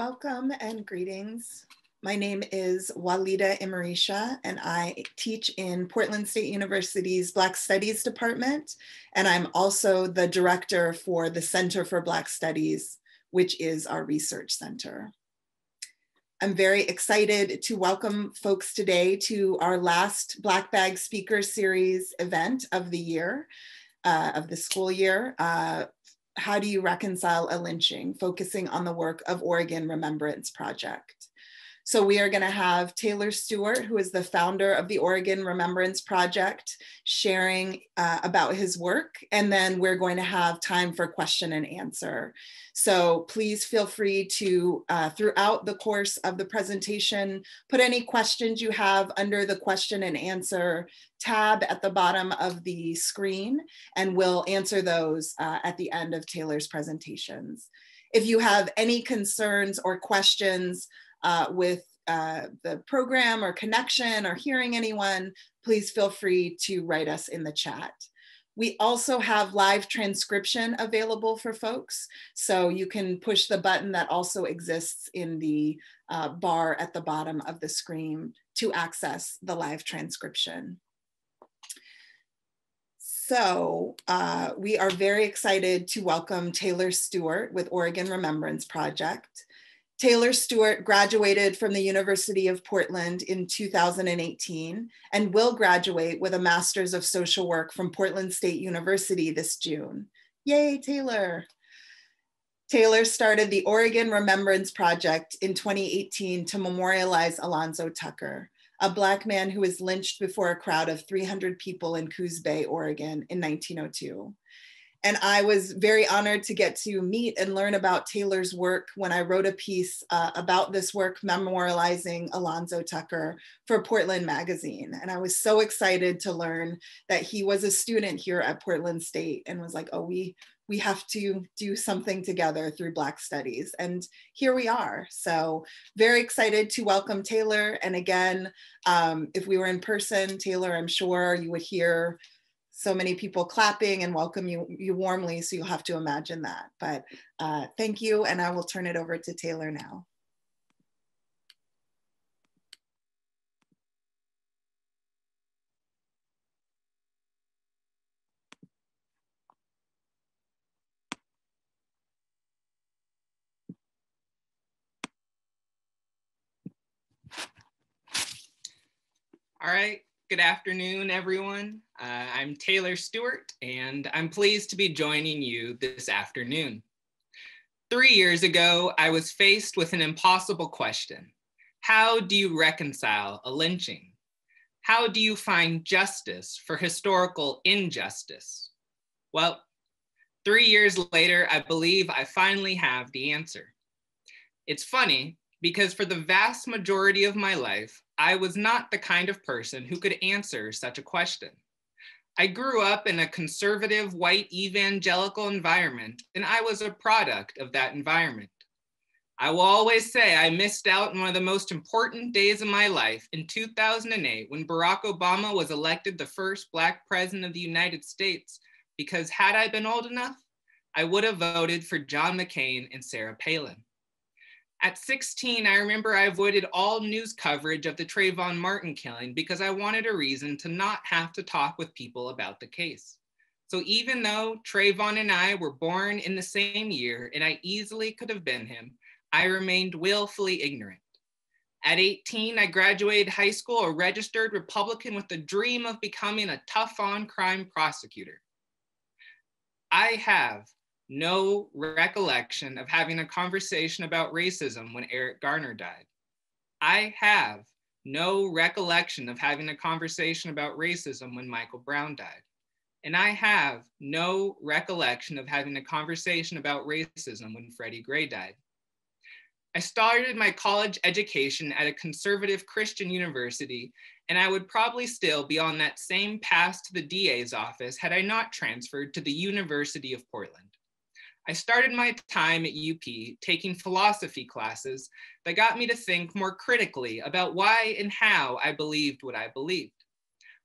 Welcome and greetings. My name is Walidah Imarisha, and I teach in Portland State University's Black Studies Department. And I'm also the director for the Center for Black Studies, which is our research center. I'm very excited to welcome folks today to our last Black Bag Speaker Series event of the year, uh, of the school year. Uh, how do you reconcile a lynching, focusing on the work of Oregon Remembrance Project. So we are going to have Taylor Stewart, who is the founder of the Oregon Remembrance Project, sharing uh, about his work. And then we're going to have time for question and answer. So please feel free to, uh, throughout the course of the presentation, put any questions you have under the question and answer tab at the bottom of the screen, and we'll answer those uh, at the end of Taylor's presentations. If you have any concerns or questions, uh, with uh, the program or connection or hearing anyone, please feel free to write us in the chat. We also have live transcription available for folks. So you can push the button that also exists in the uh, bar at the bottom of the screen to access the live transcription. So uh, we are very excited to welcome Taylor Stewart with Oregon Remembrance Project. Taylor Stewart graduated from the University of Portland in 2018 and will graduate with a Master's of Social Work from Portland State University this June. Yay, Taylor. Taylor started the Oregon Remembrance Project in 2018 to memorialize Alonzo Tucker, a Black man who was lynched before a crowd of 300 people in Coos Bay, Oregon in 1902. And I was very honored to get to meet and learn about Taylor's work when I wrote a piece uh, about this work memorializing Alonzo Tucker for Portland Magazine. And I was so excited to learn that he was a student here at Portland State and was like, oh, we, we have to do something together through Black Studies. And here we are. So very excited to welcome Taylor. And again, um, if we were in person, Taylor, I'm sure you would hear so many people clapping and welcome you, you warmly. So you'll have to imagine that. But uh, thank you. And I will turn it over to Taylor now. All right. Good afternoon, everyone. Uh, I'm Taylor Stewart, and I'm pleased to be joining you this afternoon. Three years ago, I was faced with an impossible question. How do you reconcile a lynching? How do you find justice for historical injustice? Well, three years later, I believe I finally have the answer. It's funny because for the vast majority of my life, I was not the kind of person who could answer such a question. I grew up in a conservative white evangelical environment, and I was a product of that environment. I will always say I missed out on one of the most important days of my life in 2008 when Barack Obama was elected the first Black president of the United States, because had I been old enough, I would have voted for John McCain and Sarah Palin. At 16, I remember I avoided all news coverage of the Trayvon Martin killing because I wanted a reason to not have to talk with people about the case. So even though Trayvon and I were born in the same year and I easily could have been him, I remained willfully ignorant. At 18, I graduated high school a registered Republican with the dream of becoming a tough on crime prosecutor. I have no recollection of having a conversation about racism when Eric Garner died. I have no recollection of having a conversation about racism when Michael Brown died. And I have no recollection of having a conversation about racism when Freddie Gray died. I started my college education at a conservative Christian university, and I would probably still be on that same path to the DA's office had I not transferred to the University of Portland. I started my time at UP taking philosophy classes that got me to think more critically about why and how I believed what I believed.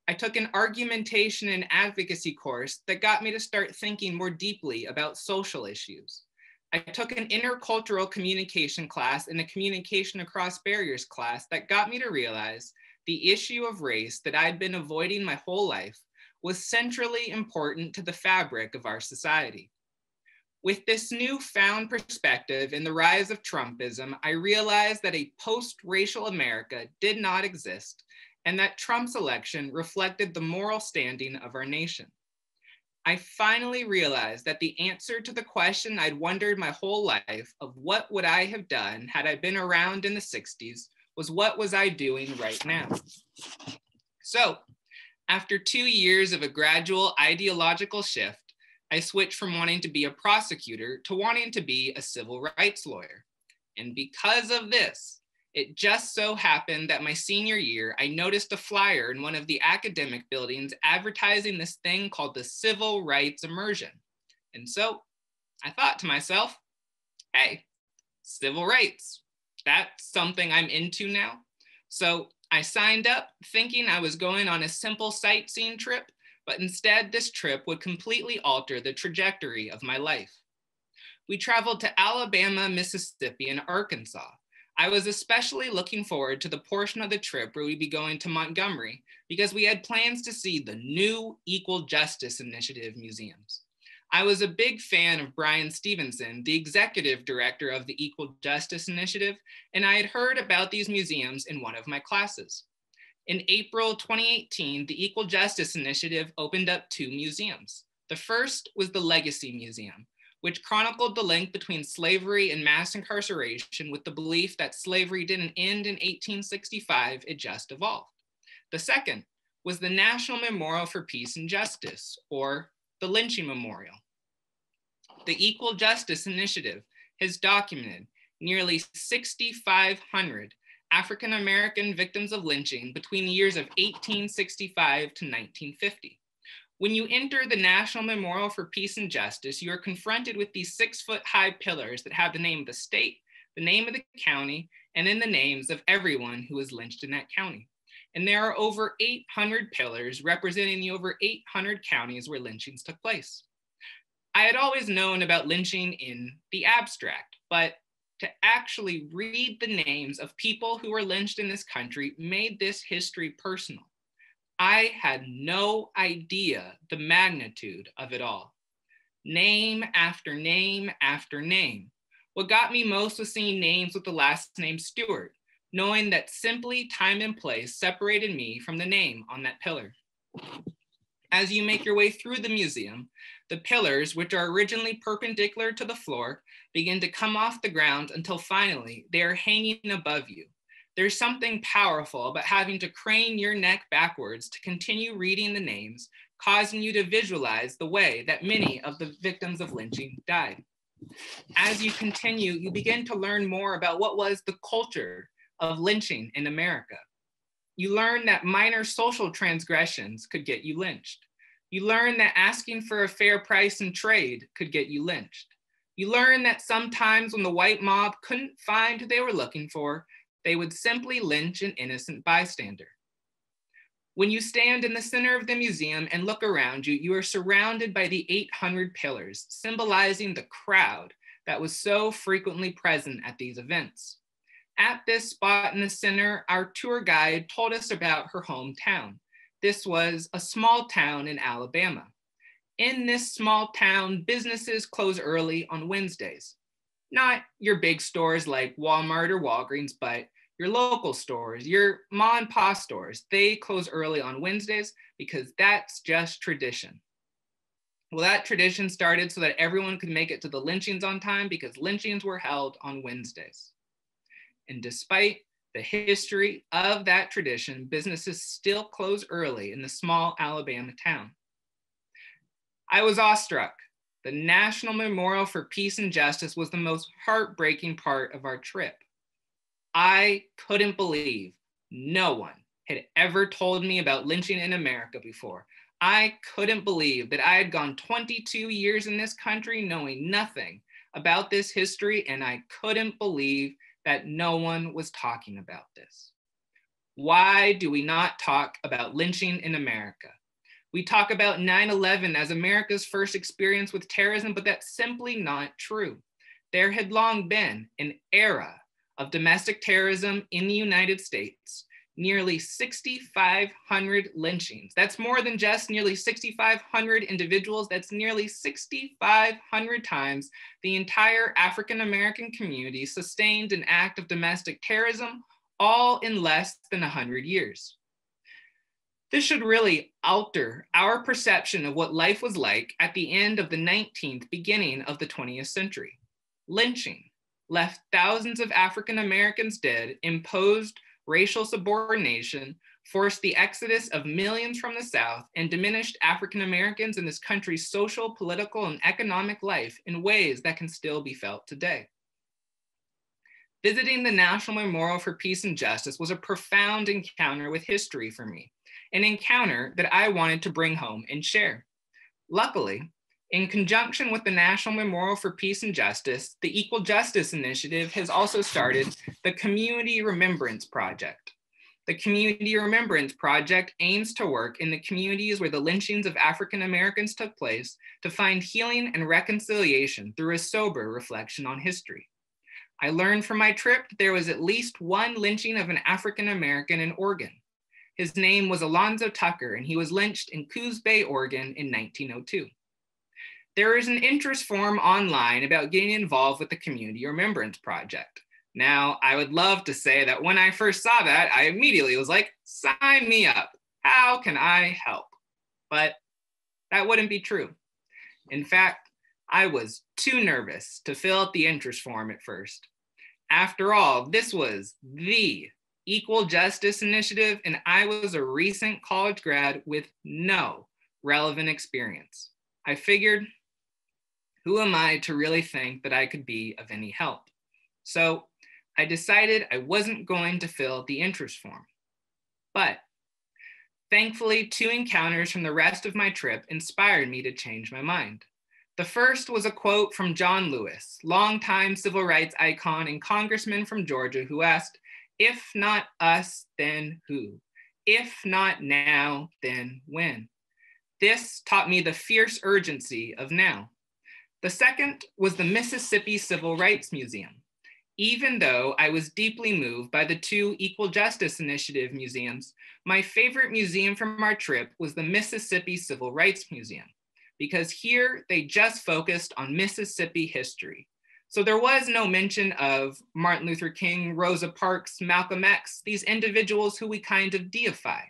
I took an argumentation and advocacy course that got me to start thinking more deeply about social issues. I took an intercultural communication class and a communication across barriers class that got me to realize the issue of race that I'd been avoiding my whole life was centrally important to the fabric of our society. With this newfound perspective in the rise of Trumpism, I realized that a post racial America did not exist and that Trump's election reflected the moral standing of our nation. I finally realized that the answer to the question I'd wondered my whole life of what would I have done had I been around in the 60s was what was I doing right now? So, after two years of a gradual ideological shift, I switched from wanting to be a prosecutor to wanting to be a civil rights lawyer. And because of this, it just so happened that my senior year, I noticed a flyer in one of the academic buildings advertising this thing called the Civil Rights Immersion. And so I thought to myself, hey, civil rights, that's something I'm into now. So I signed up thinking I was going on a simple sightseeing trip but instead this trip would completely alter the trajectory of my life. We traveled to Alabama, Mississippi, and Arkansas. I was especially looking forward to the portion of the trip where we'd be going to Montgomery because we had plans to see the new Equal Justice Initiative museums. I was a big fan of Bryan Stevenson, the executive director of the Equal Justice Initiative, and I had heard about these museums in one of my classes. In April 2018, the Equal Justice Initiative opened up two museums. The first was the Legacy Museum, which chronicled the link between slavery and mass incarceration with the belief that slavery didn't end in 1865, it just evolved. The second was the National Memorial for Peace and Justice, or the Lynching Memorial. The Equal Justice Initiative has documented nearly 6,500 African American victims of lynching between the years of 1865 to 1950. When you enter the National Memorial for Peace and Justice, you are confronted with these six foot high pillars that have the name of the state, the name of the county, and then the names of everyone who was lynched in that county. And there are over 800 pillars representing the over 800 counties where lynchings took place. I had always known about lynching in the abstract, but to actually read the names of people who were lynched in this country made this history personal. I had no idea the magnitude of it all. Name after name after name. What got me most was seeing names with the last name Stewart, knowing that simply time and place separated me from the name on that pillar. As you make your way through the museum, the pillars, which are originally perpendicular to the floor, begin to come off the ground until finally they are hanging above you. There's something powerful about having to crane your neck backwards to continue reading the names, causing you to visualize the way that many of the victims of lynching died. As you continue, you begin to learn more about what was the culture of lynching in America. You learn that minor social transgressions could get you lynched. You learn that asking for a fair price in trade could get you lynched. You learn that sometimes when the white mob couldn't find who they were looking for, they would simply lynch an innocent bystander. When you stand in the center of the museum and look around you, you are surrounded by the 800 pillars, symbolizing the crowd that was so frequently present at these events. At this spot in the center, our tour guide told us about her hometown. This was a small town in Alabama. In this small town, businesses close early on Wednesdays. Not your big stores like Walmart or Walgreens, but your local stores, your mom and pop stores, they close early on Wednesdays because that's just tradition. Well, that tradition started so that everyone could make it to the lynchings on time because lynchings were held on Wednesdays. And despite the history of that tradition, businesses still close early in the small Alabama town. I was awestruck. The National Memorial for Peace and Justice was the most heartbreaking part of our trip. I couldn't believe no one had ever told me about lynching in America before. I couldn't believe that I had gone 22 years in this country knowing nothing about this history, and I couldn't believe that no one was talking about this. Why do we not talk about lynching in America? We talk about 9 11 as America's first experience with terrorism, but that's simply not true. there had long been an era of domestic terrorism in the United States, nearly 6,500 lynchings. That's more than just nearly 6,500 individuals. That's nearly 6,500 times the entire African American community sustained an act of domestic terrorism, all in less than 100 years. This should really alter our perception of what life was like at the end of the 19th, beginning of the 20th century. Lynching left thousands of African Americans dead, imposed racial subordination, forced the exodus of millions from the South, and diminished African Americans in this country's social, political, and economic life in ways that can still be felt today. Visiting the National Memorial for Peace and Justice was a profound encounter with history for me, an encounter that I wanted to bring home and share. Luckily, in conjunction with the National Memorial for Peace and Justice, the Equal Justice Initiative has also started the Community Remembrance Project. The Community Remembrance Project aims to work in the communities where the lynchings of African Americans took place to find healing and reconciliation through a sober reflection on history. I learned from my trip that there was at least one lynching of an African American in Oregon. His name was Alonzo Tucker, and he was lynched in Coos Bay, Oregon in 1902 there is an interest form online about getting involved with the Community Remembrance Project. Now, I would love to say that when I first saw that, I immediately was like, sign me up. How can I help? But that wouldn't be true. In fact, I was too nervous to fill out the interest form at first. After all, this was the Equal Justice Initiative, and I was a recent college grad with no relevant experience. I figured who am I to really think that I could be of any help? So I decided I wasn't going to fill the interest form. But thankfully, two encounters from the rest of my trip inspired me to change my mind. The first was a quote from John Lewis, longtime civil rights icon and congressman from Georgia, who asked, If not us, then who? If not now, then when? This taught me the fierce urgency of now. The second was the Mississippi Civil Rights Museum. Even though I was deeply moved by the two Equal Justice Initiative museums, my favorite museum from our trip was the Mississippi Civil Rights Museum, because here they just focused on Mississippi history. So there was no mention of Martin Luther King, Rosa Parks, Malcolm X, these individuals who we kind of deify.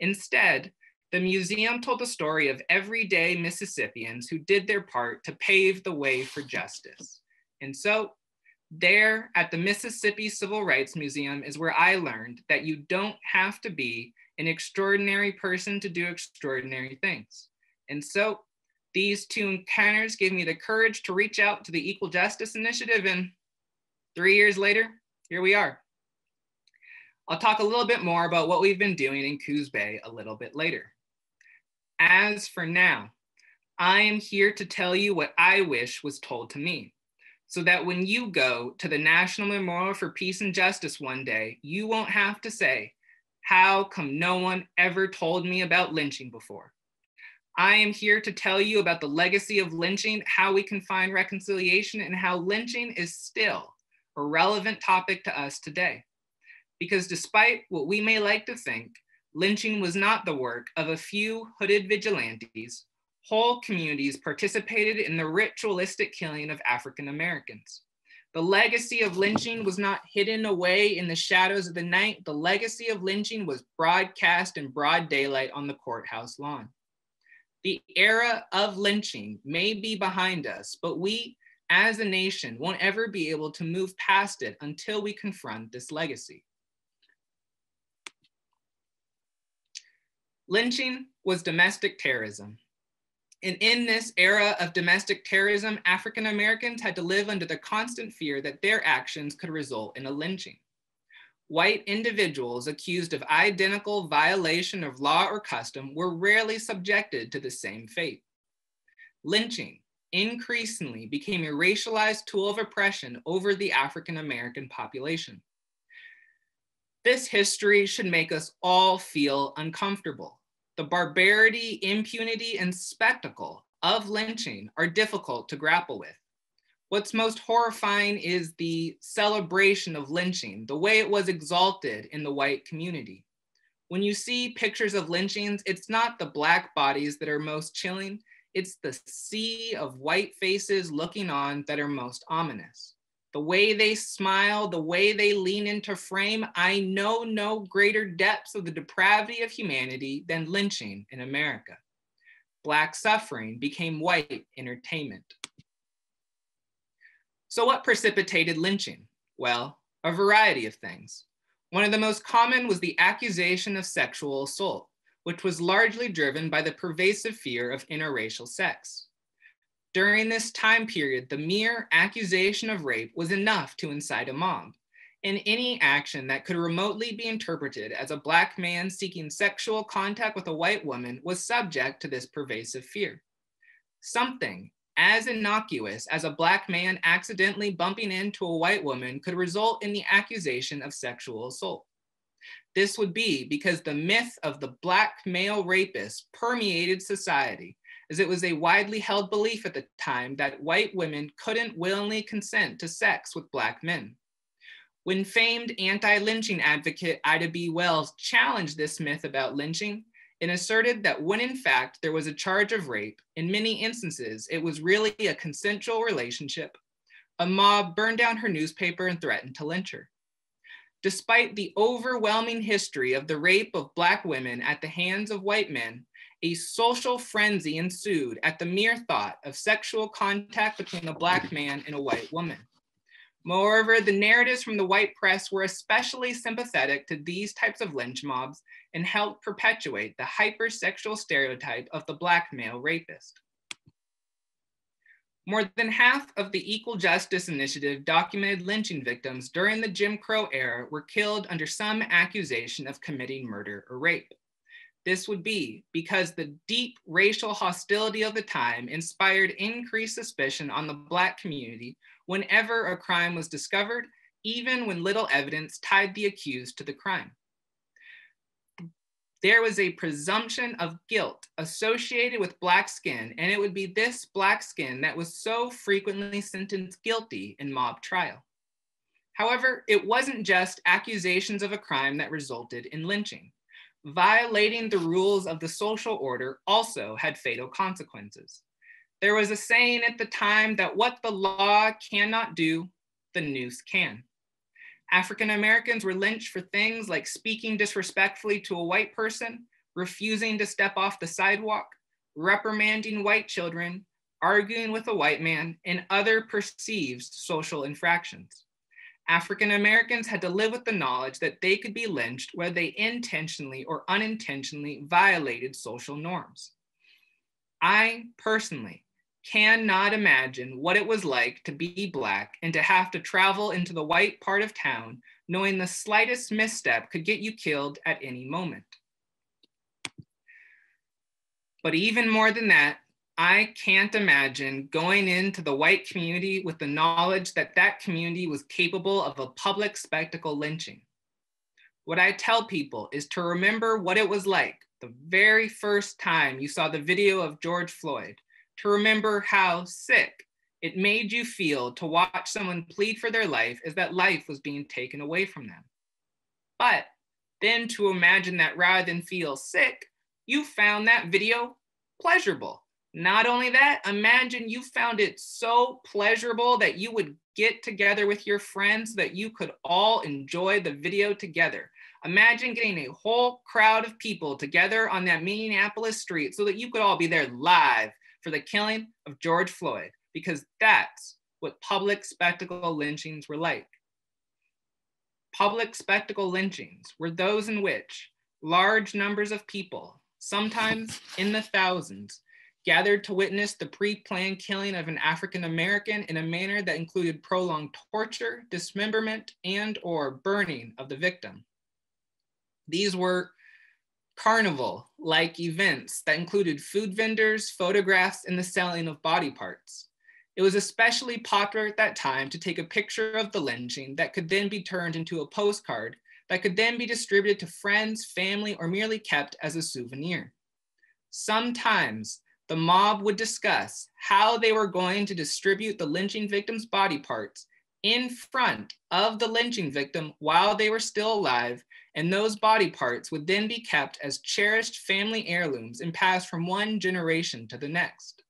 Instead, the museum told the story of everyday Mississippians who did their part to pave the way for justice. And so, there at the Mississippi Civil Rights Museum is where I learned that you don't have to be an extraordinary person to do extraordinary things. And so, these two encounters gave me the courage to reach out to the Equal Justice Initiative, and three years later, here we are. I'll talk a little bit more about what we've been doing in Coos Bay a little bit later. As for now, I am here to tell you what I wish was told to me, so that when you go to the National Memorial for Peace and Justice one day, you won't have to say, How come no one ever told me about lynching before? I am here to tell you about the legacy of lynching, how we can find reconciliation, and how lynching is still a relevant topic to us today. Because despite what we may like to think, lynching was not the work of a few hooded vigilantes. Whole communities participated in the ritualistic killing of African Americans. The legacy of lynching was not hidden away in the shadows of the night. The legacy of lynching was broadcast in broad daylight on the courthouse lawn. The era of lynching may be behind us, but we as a nation won't ever be able to move past it until we confront this legacy. Lynching was domestic terrorism. And in this era of domestic terrorism, African Americans had to live under the constant fear that their actions could result in a lynching. White individuals accused of identical violation of law or custom were rarely subjected to the same fate. Lynching increasingly became a racialized tool of oppression over the African American population. This history should make us all feel uncomfortable the barbarity, impunity, and spectacle of lynching are difficult to grapple with. What's most horrifying is the celebration of lynching, the way it was exalted in the white community. When you see pictures of lynchings, it's not the black bodies that are most chilling, it's the sea of white faces looking on that are most ominous. The way they smile, the way they lean into frame, I know no greater depths of the depravity of humanity than lynching in America. Black suffering became white entertainment. So, what precipitated lynching? Well, a variety of things. One of the most common was the accusation of sexual assault, which was largely driven by the pervasive fear of interracial sex. During this time period, the mere accusation of rape was enough to incite a mob, and any action that could remotely be interpreted as a Black man seeking sexual contact with a white woman was subject to this pervasive fear. Something as innocuous as a Black man accidentally bumping into a white woman could result in the accusation of sexual assault. This would be because the myth of the Black male rapist permeated society, as it was a widely held belief at the time that white women couldn't willingly consent to sex with Black men. When famed anti lynching advocate Ida B. Wells challenged this myth about lynching and asserted that when in fact there was a charge of rape, in many instances it was really a consensual relationship, a mob burned down her newspaper and threatened to lynch her. Despite the overwhelming history of the rape of Black women at the hands of white men, a social frenzy ensued at the mere thought of sexual contact between a Black man and a white woman. Moreover, the narratives from the white press were especially sympathetic to these types of lynch mobs and helped perpetuate the hypersexual stereotype of the Black male rapist. More than half of the Equal Justice Initiative documented lynching victims during the Jim Crow era were killed under some accusation of committing murder or rape. This would be because the deep racial hostility of the time inspired increased suspicion on the Black community whenever a crime was discovered, even when little evidence tied the accused to the crime there was a presumption of guilt associated with Black skin, and it would be this Black skin that was so frequently sentenced guilty in mob trial. However, it wasn't just accusations of a crime that resulted in lynching. Violating the rules of the social order also had fatal consequences. There was a saying at the time that what the law cannot do, the noose can. African Americans were lynched for things like speaking disrespectfully to a white person, refusing to step off the sidewalk, reprimanding white children, arguing with a white man, and other perceived social infractions. African Americans had to live with the knowledge that they could be lynched whether they intentionally or unintentionally violated social norms. I personally cannot imagine what it was like to be Black and to have to travel into the white part of town, knowing the slightest misstep could get you killed at any moment. But even more than that, I can't imagine going into the white community with the knowledge that that community was capable of a public spectacle lynching. What I tell people is to remember what it was like the very first time you saw the video of George Floyd to remember how sick it made you feel to watch someone plead for their life as that life was being taken away from them. But then to imagine that rather than feel sick, you found that video pleasurable. Not only that, imagine you found it so pleasurable that you would get together with your friends that you could all enjoy the video together. Imagine getting a whole crowd of people together on that Minneapolis street so that you could all be there live for the killing of George Floyd, because that's what public spectacle lynchings were like. Public spectacle lynchings were those in which large numbers of people, sometimes in the thousands, gathered to witness the pre-planned killing of an African American in a manner that included prolonged torture, dismemberment, and or burning of the victim. These were carnival like events that included food vendors, photographs, and the selling of body parts. It was especially popular at that time to take a picture of the lynching that could then be turned into a postcard that could then be distributed to friends, family, or merely kept as a souvenir. Sometimes the mob would discuss how they were going to distribute the lynching victim's body parts in front of the lynching victim while they were still alive, and those body parts would then be kept as cherished family heirlooms and passed from one generation to the next.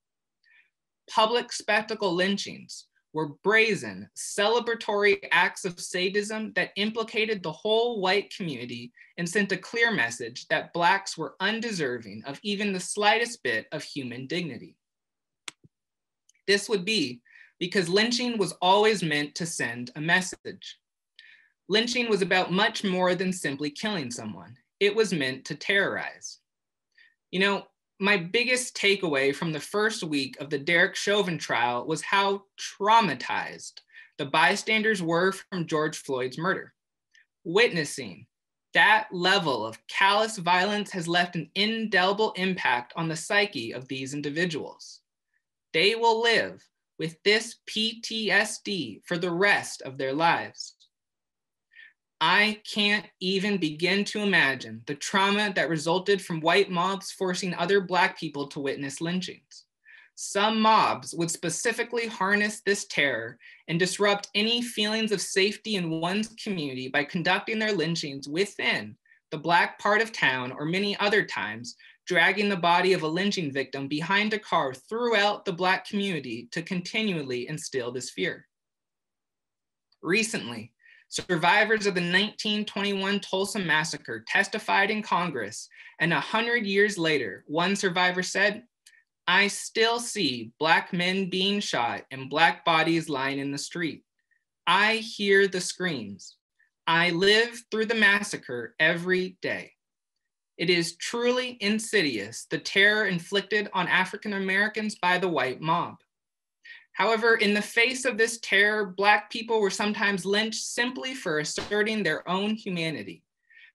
Public spectacle lynchings were brazen, celebratory acts of sadism that implicated the whole white community and sent a clear message that Blacks were undeserving of even the slightest bit of human dignity. This would be because lynching was always meant to send a message. Lynching was about much more than simply killing someone. It was meant to terrorize. You know, my biggest takeaway from the first week of the Derek Chauvin trial was how traumatized the bystanders were from George Floyd's murder. Witnessing that level of callous violence has left an indelible impact on the psyche of these individuals. They will live with this PTSD for the rest of their lives. I can't even begin to imagine the trauma that resulted from white mobs forcing other Black people to witness lynchings. Some mobs would specifically harness this terror and disrupt any feelings of safety in one's community by conducting their lynchings within the Black part of town or many other times, dragging the body of a lynching victim behind a car throughout the Black community to continually instill this fear. Recently, Survivors of the 1921 Tulsa massacre testified in Congress, and a hundred years later, one survivor said, I still see Black men being shot and Black bodies lying in the street. I hear the screams. I live through the massacre every day. It is truly insidious, the terror inflicted on African Americans by the white mob. However, in the face of this terror, Black people were sometimes lynched simply for asserting their own humanity.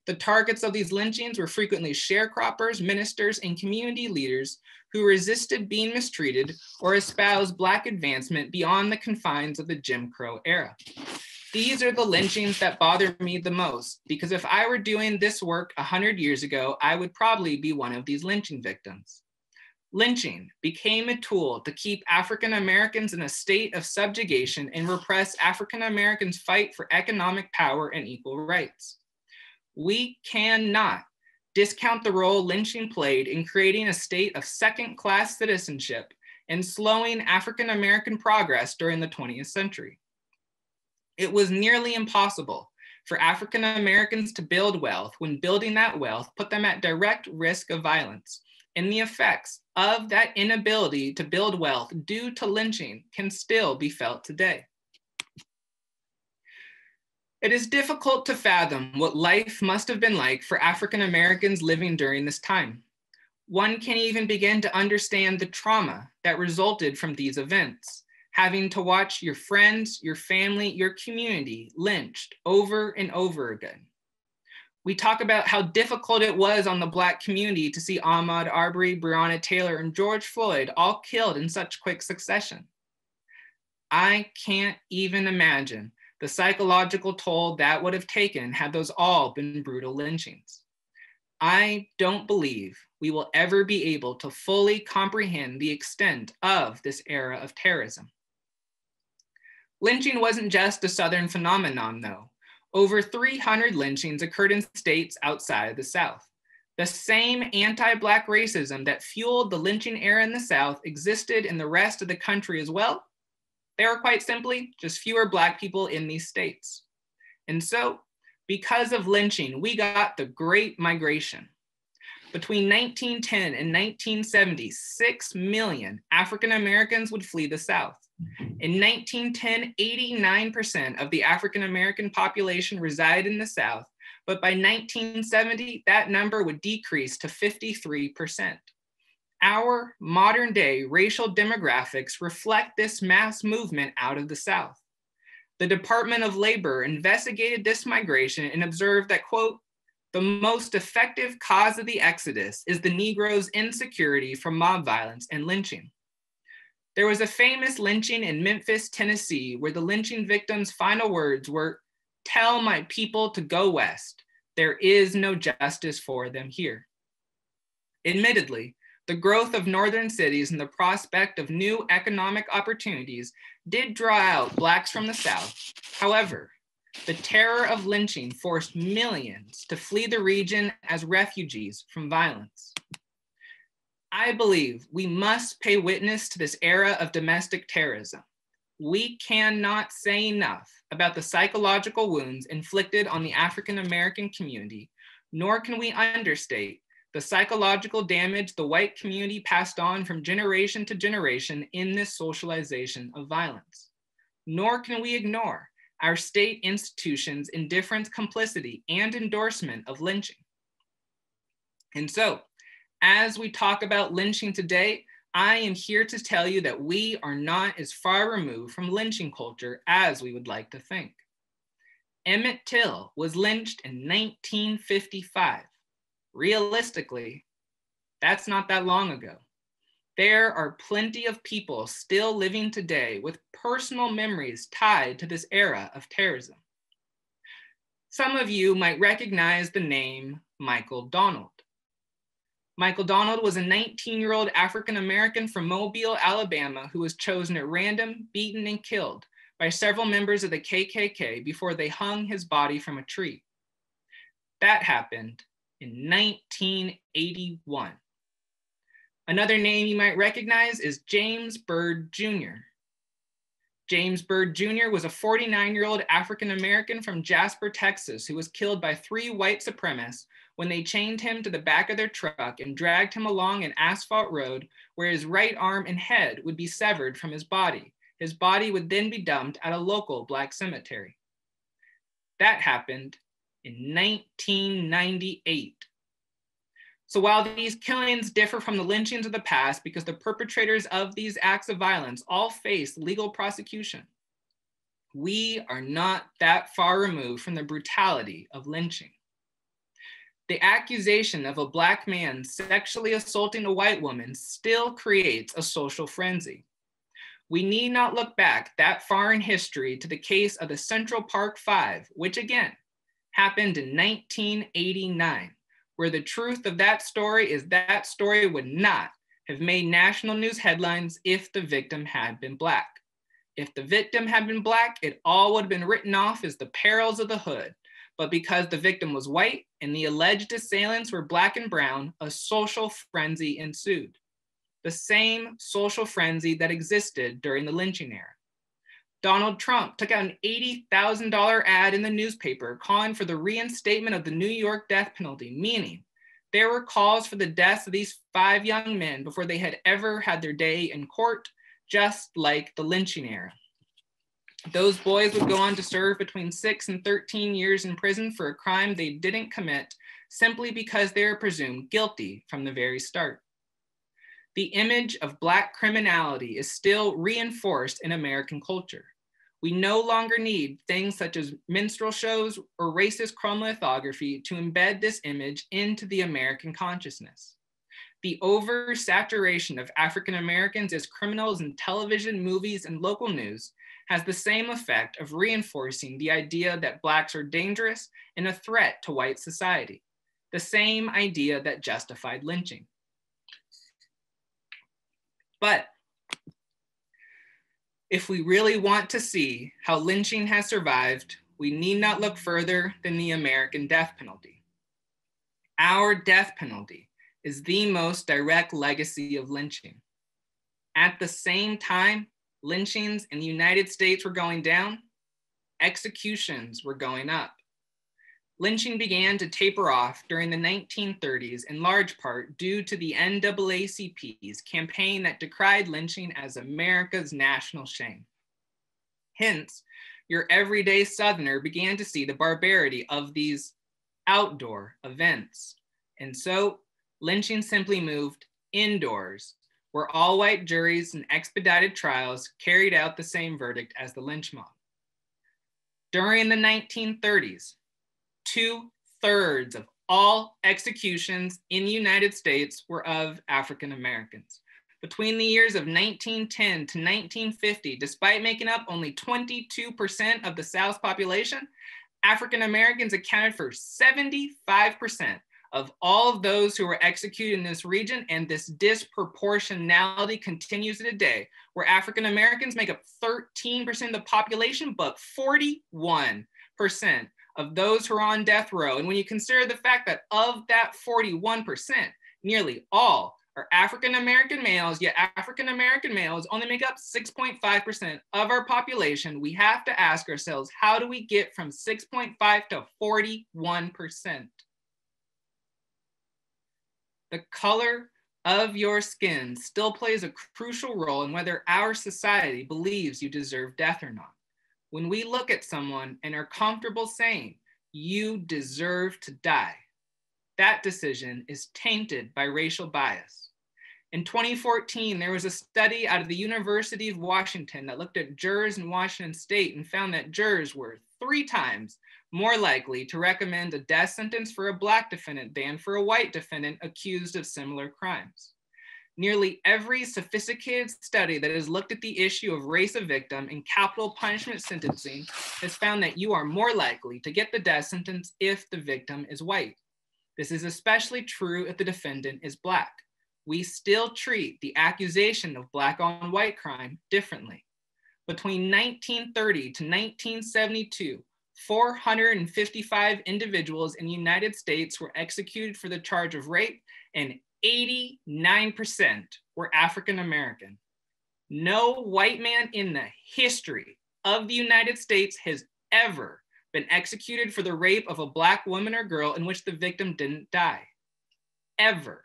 The targets of these lynchings were frequently sharecroppers, ministers, and community leaders who resisted being mistreated or espoused Black advancement beyond the confines of the Jim Crow era. These are the lynchings that bother me the most, because if I were doing this work 100 years ago, I would probably be one of these lynching victims. Lynching became a tool to keep African Americans in a state of subjugation and repress African Americans' fight for economic power and equal rights. We cannot discount the role lynching played in creating a state of second class citizenship and slowing African American progress during the 20th century. It was nearly impossible for African Americans to build wealth when building that wealth put them at direct risk of violence and the effects of that inability to build wealth due to lynching can still be felt today. It is difficult to fathom what life must have been like for African Americans living during this time. One can even begin to understand the trauma that resulted from these events, having to watch your friends, your family, your community lynched over and over again we talk about how difficult it was on the Black community to see Ahmaud Arbery, Breonna Taylor, and George Floyd all killed in such quick succession. I can't even imagine the psychological toll that would have taken had those all been brutal lynchings. I don't believe we will ever be able to fully comprehend the extent of this era of terrorism. Lynching wasn't just a Southern phenomenon, though. Over 300 lynchings occurred in states outside of the South. The same anti Black racism that fueled the lynching era in the South existed in the rest of the country as well. There are quite simply just fewer Black people in these states. And so, because of lynching, we got the Great Migration. Between 1910 and 1970, 6 million African Americans would flee the South. In 1910, 89% of the African American population resided in the South, but by 1970, that number would decrease to 53%. Our modern day racial demographics reflect this mass movement out of the South. The Department of Labor investigated this migration and observed that, quote, the most effective cause of the exodus is the Negro's insecurity from mob violence and lynching. There was a famous lynching in Memphis, Tennessee, where the lynching victim's final words were, Tell my people to go west. There is no justice for them here. Admittedly, the growth of northern cities and the prospect of new economic opportunities did draw out Blacks from the South. However, the terror of lynching forced millions to flee the region as refugees from violence. I believe we must pay witness to this era of domestic terrorism. We cannot say enough about the psychological wounds inflicted on the African American community, nor can we understate the psychological damage the white community passed on from generation to generation in this socialization of violence. Nor can we ignore our state institutions' indifference, complicity, and endorsement of lynching. And so, as we talk about lynching today, I am here to tell you that we are not as far removed from lynching culture as we would like to think. Emmett Till was lynched in 1955. Realistically, that's not that long ago. There are plenty of people still living today with personal memories tied to this era of terrorism. Some of you might recognize the name Michael Donald. Michael Donald was a 19 year old African American from Mobile, Alabama, who was chosen at random, beaten, and killed by several members of the KKK before they hung his body from a tree. That happened in 1981. Another name you might recognize is James Byrd Jr. James Byrd Jr. was a 49 year old African American from Jasper, Texas, who was killed by three white supremacists when they chained him to the back of their truck and dragged him along an asphalt road where his right arm and head would be severed from his body. His body would then be dumped at a local black cemetery. That happened in 1998. So while these killings differ from the lynchings of the past because the perpetrators of these acts of violence all face legal prosecution, we are not that far removed from the brutality of lynching. The accusation of a Black man sexually assaulting a white woman still creates a social frenzy. We need not look back that far in history to the case of the Central Park Five, which again happened in 1989 where the truth of that story is that story would not have made national news headlines if the victim had been Black. If the victim had been Black, it all would have been written off as the perils of the hood. But because the victim was white and the alleged assailants were Black and brown, a social frenzy ensued. The same social frenzy that existed during the lynching era. Donald Trump took out an $80,000 ad in the newspaper calling for the reinstatement of the New York death penalty, meaning there were calls for the deaths of these five young men before they had ever had their day in court, just like the lynching era. Those boys would go on to serve between six and 13 years in prison for a crime they didn't commit simply because they were presumed guilty from the very start the image of Black criminality is still reinforced in American culture. We no longer need things such as minstrel shows or racist chromolithography to embed this image into the American consciousness. The oversaturation of African Americans as criminals in television, movies, and local news has the same effect of reinforcing the idea that Blacks are dangerous and a threat to white society, the same idea that justified lynching. But if we really want to see how lynching has survived, we need not look further than the American death penalty. Our death penalty is the most direct legacy of lynching. At the same time, lynchings in the United States were going down, executions were going up. Lynching began to taper off during the 1930s, in large part due to the NAACP's campaign that decried lynching as America's national shame. Hence, your everyday Southerner began to see the barbarity of these outdoor events. And so, lynching simply moved indoors, where all white juries and expedited trials carried out the same verdict as the lynch mob. During the 1930s, two thirds of all executions in the United States were of African Americans. Between the years of 1910 to 1950, despite making up only 22% of the South's population, African Americans accounted for 75% of all of those who were executed in this region, and this disproportionality continues today, where African Americans make up 13% of the population, but 41% of those who are on death row. And when you consider the fact that of that 41%, nearly all are African American males, yet African American males only make up 6.5% of our population, we have to ask ourselves how do we get from 6.5 to 41%? The color of your skin still plays a crucial role in whether our society believes you deserve death or not. When we look at someone and are comfortable saying, you deserve to die, that decision is tainted by racial bias. In 2014, there was a study out of the University of Washington that looked at jurors in Washington state and found that jurors were three times more likely to recommend a death sentence for a Black defendant than for a white defendant accused of similar crimes. Nearly every sophisticated study that has looked at the issue of race of victim in capital punishment sentencing has found that you are more likely to get the death sentence if the victim is white. This is especially true if the defendant is Black. We still treat the accusation of Black on white crime differently. Between 1930 to 1972, 455 individuals in the United States were executed for the charge of rape, and 89% were African American. No white man in the history of the United States has ever been executed for the rape of a Black woman or girl in which the victim didn't die. Ever.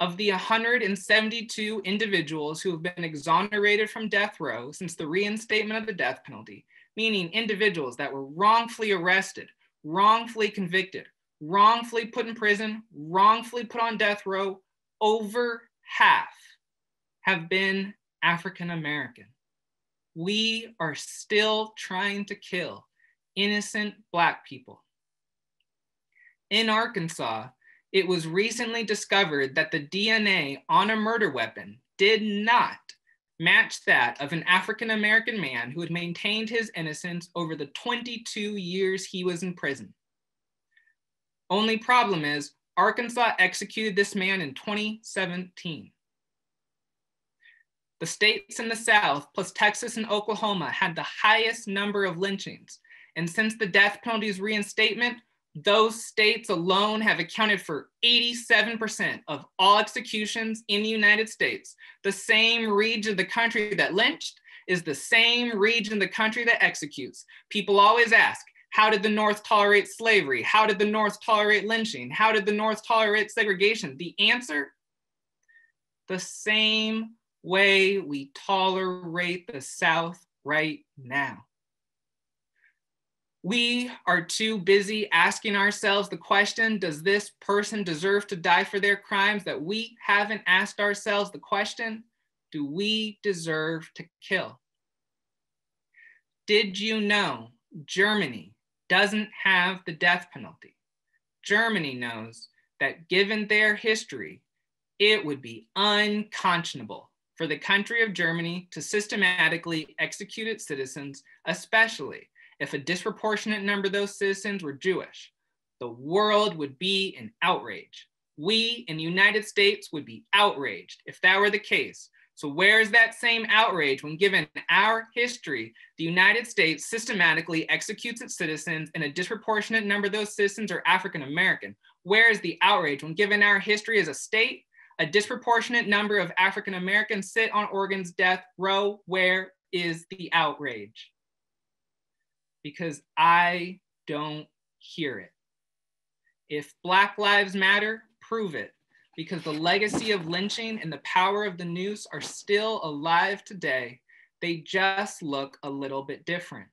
Of the 172 individuals who have been exonerated from death row since the reinstatement of the death penalty, meaning individuals that were wrongfully arrested, wrongfully convicted, wrongfully put in prison, wrongfully put on death row, over half have been African American. We are still trying to kill innocent Black people. In Arkansas, it was recently discovered that the DNA on a murder weapon did not match that of an African American man who had maintained his innocence over the 22 years he was in prison. Only problem is, Arkansas executed this man in 2017. The states in the South, plus Texas and Oklahoma, had the highest number of lynchings. And since the death penalty's reinstatement, those states alone have accounted for 87% of all executions in the United States. The same region of the country that lynched is the same region of the country that executes. People always ask, how did the North tolerate slavery? How did the North tolerate lynching? How did the North tolerate segregation? The answer, the same way we tolerate the South right now. We are too busy asking ourselves the question Does this person deserve to die for their crimes? that we haven't asked ourselves the question Do we deserve to kill? Did you know Germany doesn't have the death penalty? Germany knows that given their history, it would be unconscionable for the country of Germany to systematically execute its citizens, especially if a disproportionate number of those citizens were Jewish. The world would be in outrage. We in the United States would be outraged if that were the case. So, where is that same outrage when, given our history, the United States systematically executes its citizens and a disproportionate number of those citizens are African American? Where is the outrage when, given our history as a state, a disproportionate number of African Americans sit on Oregon's death row? Where is the outrage? because I don't hear it. If Black Lives Matter, prove it, because the legacy of lynching and the power of the noose are still alive today. They just look a little bit different.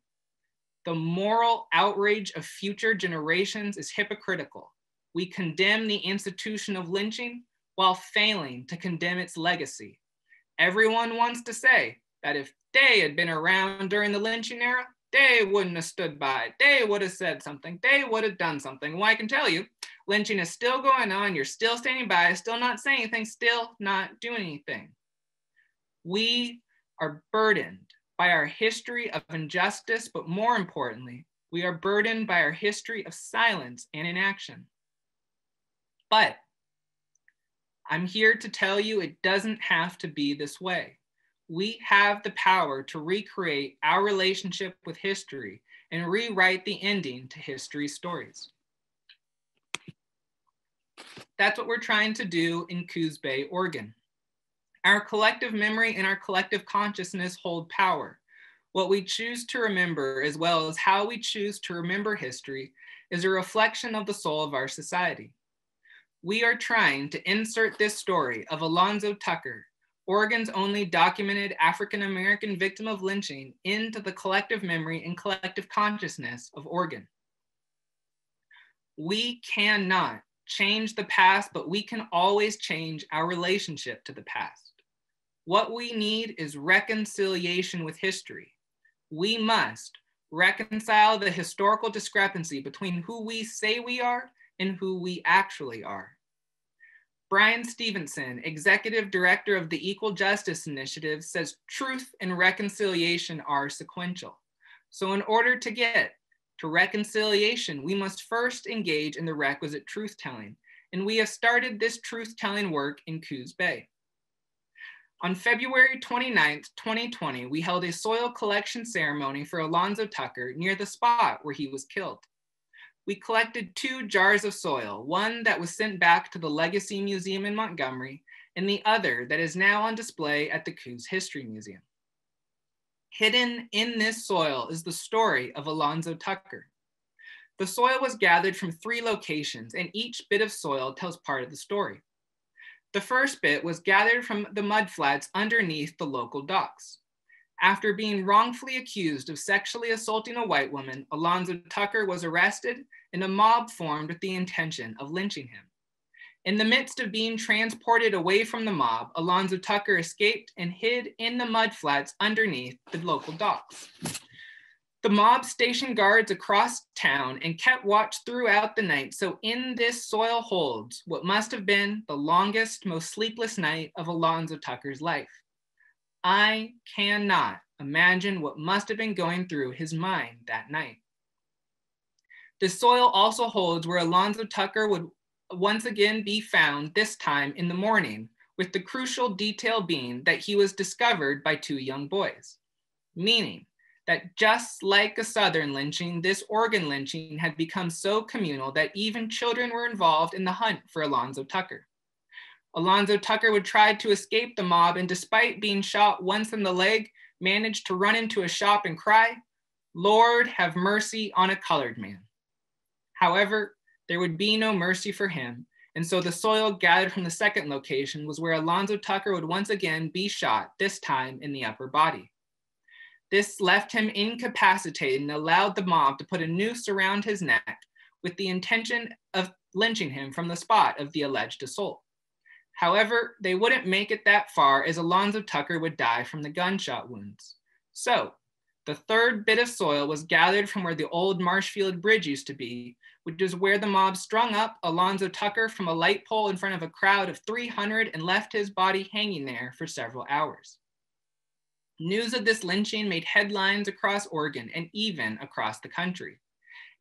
The moral outrage of future generations is hypocritical. We condemn the institution of lynching while failing to condemn its legacy. Everyone wants to say that if they had been around during the lynching era, they wouldn't have stood by. They would have said something. They would have done something. Well, I can tell you, lynching is still going on. You're still standing by, still not saying anything, still not doing anything. We are burdened by our history of injustice, but more importantly, we are burdened by our history of silence and inaction. But I'm here to tell you it doesn't have to be this way. We have the power to recreate our relationship with history and rewrite the ending to history's stories. That's what we're trying to do in Coos Bay, Oregon. Our collective memory and our collective consciousness hold power. What we choose to remember, as well as how we choose to remember history, is a reflection of the soul of our society. We are trying to insert this story of Alonzo Tucker, Oregon's only documented African American victim of lynching, into the collective memory and collective consciousness of Oregon. We cannot change the past, but we can always change our relationship to the past. What we need is reconciliation with history. We must reconcile the historical discrepancy between who we say we are and who we actually are. Bryan Stevenson, Executive Director of the Equal Justice Initiative, says truth and reconciliation are sequential. So, in order to get to reconciliation, we must first engage in the requisite truth telling. And we have started this truth telling work in Coos Bay. On February 29, 2020, we held a soil collection ceremony for Alonzo Tucker near the spot where he was killed. We collected two jars of soil, one that was sent back to the Legacy Museum in Montgomery, and the other that is now on display at the Coos History Museum. Hidden in this soil is the story of Alonzo Tucker. The soil was gathered from three locations, and each bit of soil tells part of the story. The first bit was gathered from the mudflats underneath the local docks. After being wrongfully accused of sexually assaulting a white woman, Alonzo Tucker was arrested and a mob formed with the intention of lynching him. In the midst of being transported away from the mob, Alonzo Tucker escaped and hid in the mudflats underneath the local docks. The mob stationed guards across town and kept watch throughout the night. So, in this soil holds what must have been the longest, most sleepless night of Alonzo Tucker's life. I cannot imagine what must have been going through his mind that night. The soil also holds where Alonzo Tucker would once again be found, this time in the morning, with the crucial detail being that he was discovered by two young boys, meaning that just like a Southern lynching, this Oregon lynching had become so communal that even children were involved in the hunt for Alonzo Tucker. Alonzo Tucker would try to escape the mob and despite being shot once in the leg, managed to run into a shop and cry, Lord, have mercy on a colored man. However, there would be no mercy for him. And so the soil gathered from the second location was where Alonzo Tucker would once again be shot, this time in the upper body. This left him incapacitated and allowed the mob to put a noose around his neck with the intention of lynching him from the spot of the alleged assault. However, they wouldn't make it that far as Alonzo Tucker would die from the gunshot wounds. So, the third bit of soil was gathered from where the old Marshfield Bridge used to be, which is where the mob strung up Alonzo Tucker from a light pole in front of a crowd of 300 and left his body hanging there for several hours. News of this lynching made headlines across Oregon and even across the country.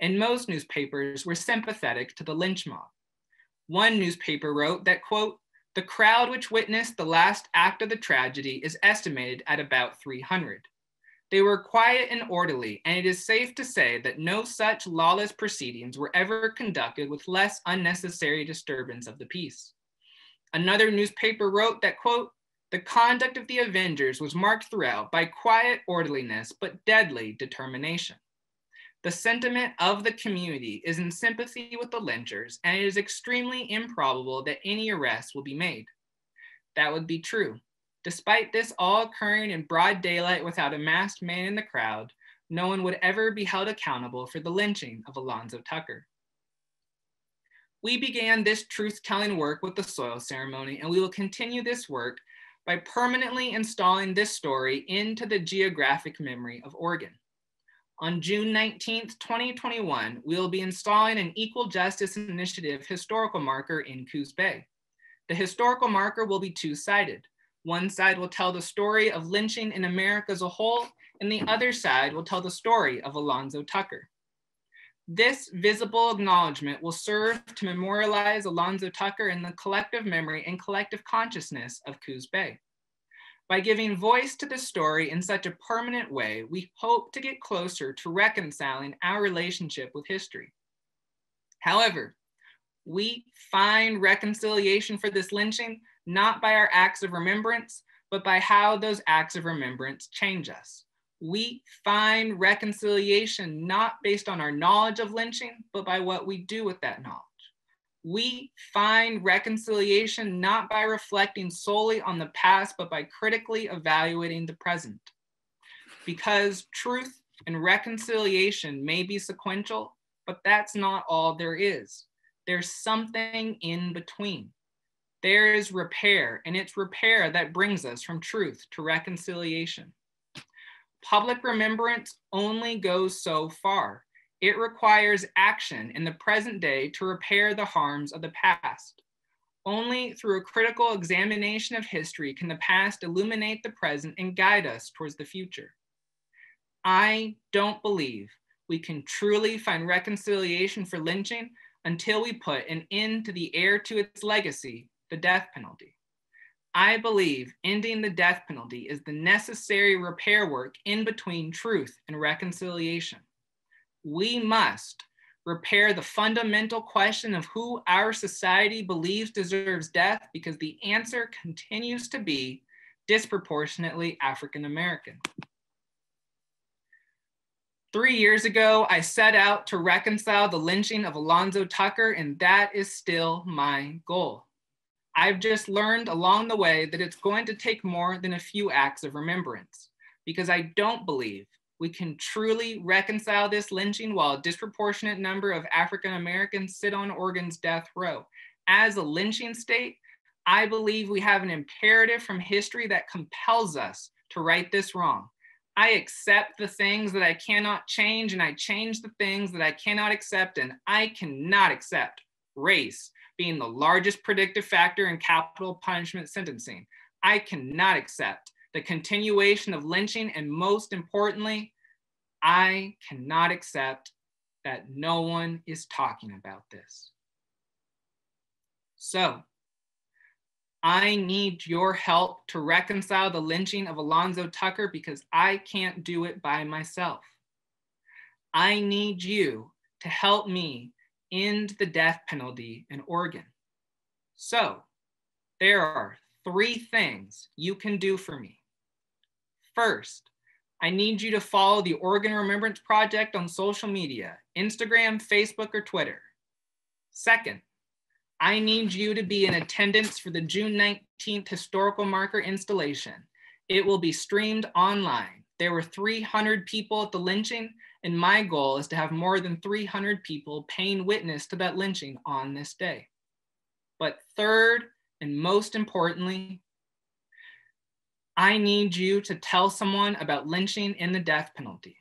And most newspapers were sympathetic to the lynch mob. One newspaper wrote that, quote, the crowd which witnessed the last act of the tragedy is estimated at about 300. They were quiet and orderly, and it is safe to say that no such lawless proceedings were ever conducted with less unnecessary disturbance of the peace. Another newspaper wrote that, quote, the conduct of the Avengers was marked throughout by quiet orderliness but deadly determination. The sentiment of the community is in sympathy with the lynchers, and it is extremely improbable that any arrests will be made. That would be true, Despite this all occurring in broad daylight without a masked man in the crowd, no one would ever be held accountable for the lynching of Alonzo Tucker. We began this truth telling work with the soil ceremony, and we will continue this work by permanently installing this story into the geographic memory of Oregon. On June 19th, 2021, we will be installing an Equal Justice Initiative historical marker in Coos Bay. The historical marker will be two sided. One side will tell the story of lynching in America as a whole, and the other side will tell the story of Alonzo Tucker. This visible acknowledgement will serve to memorialize Alonzo Tucker in the collective memory and collective consciousness of Coos Bay. By giving voice to the story in such a permanent way, we hope to get closer to reconciling our relationship with history. However, we find reconciliation for this lynching not by our acts of remembrance, but by how those acts of remembrance change us. We find reconciliation not based on our knowledge of lynching, but by what we do with that knowledge we find reconciliation not by reflecting solely on the past, but by critically evaluating the present. Because truth and reconciliation may be sequential, but that's not all there is. There's something in between. There is repair, and it's repair that brings us from truth to reconciliation. Public remembrance only goes so far. It requires action in the present day to repair the harms of the past. Only through a critical examination of history can the past illuminate the present and guide us towards the future. I don't believe we can truly find reconciliation for lynching until we put an end to the heir to its legacy, the death penalty. I believe ending the death penalty is the necessary repair work in between truth and reconciliation we must repair the fundamental question of who our society believes deserves death because the answer continues to be disproportionately African American. Three years ago, I set out to reconcile the lynching of Alonzo Tucker, and that is still my goal. I've just learned along the way that it's going to take more than a few acts of remembrance because I don't believe we can truly reconcile this lynching while a disproportionate number of African Americans sit on Oregon's death row. As a lynching state, I believe we have an imperative from history that compels us to right this wrong. I accept the things that I cannot change, and I change the things that I cannot accept, and I cannot accept race being the largest predictive factor in capital punishment sentencing. I cannot accept the continuation of lynching, and most importantly, I cannot accept that no one is talking about this. So, I need your help to reconcile the lynching of Alonzo Tucker because I can't do it by myself. I need you to help me end the death penalty in Oregon. So, there are three things you can do for me. First, I need you to follow the Oregon Remembrance Project on social media Instagram, Facebook, or Twitter. Second, I need you to be in attendance for the June 19th historical marker installation. It will be streamed online. There were 300 people at the lynching, and my goal is to have more than 300 people paying witness to that lynching on this day. But third, and most importantly, I need you to tell someone about lynching and the death penalty.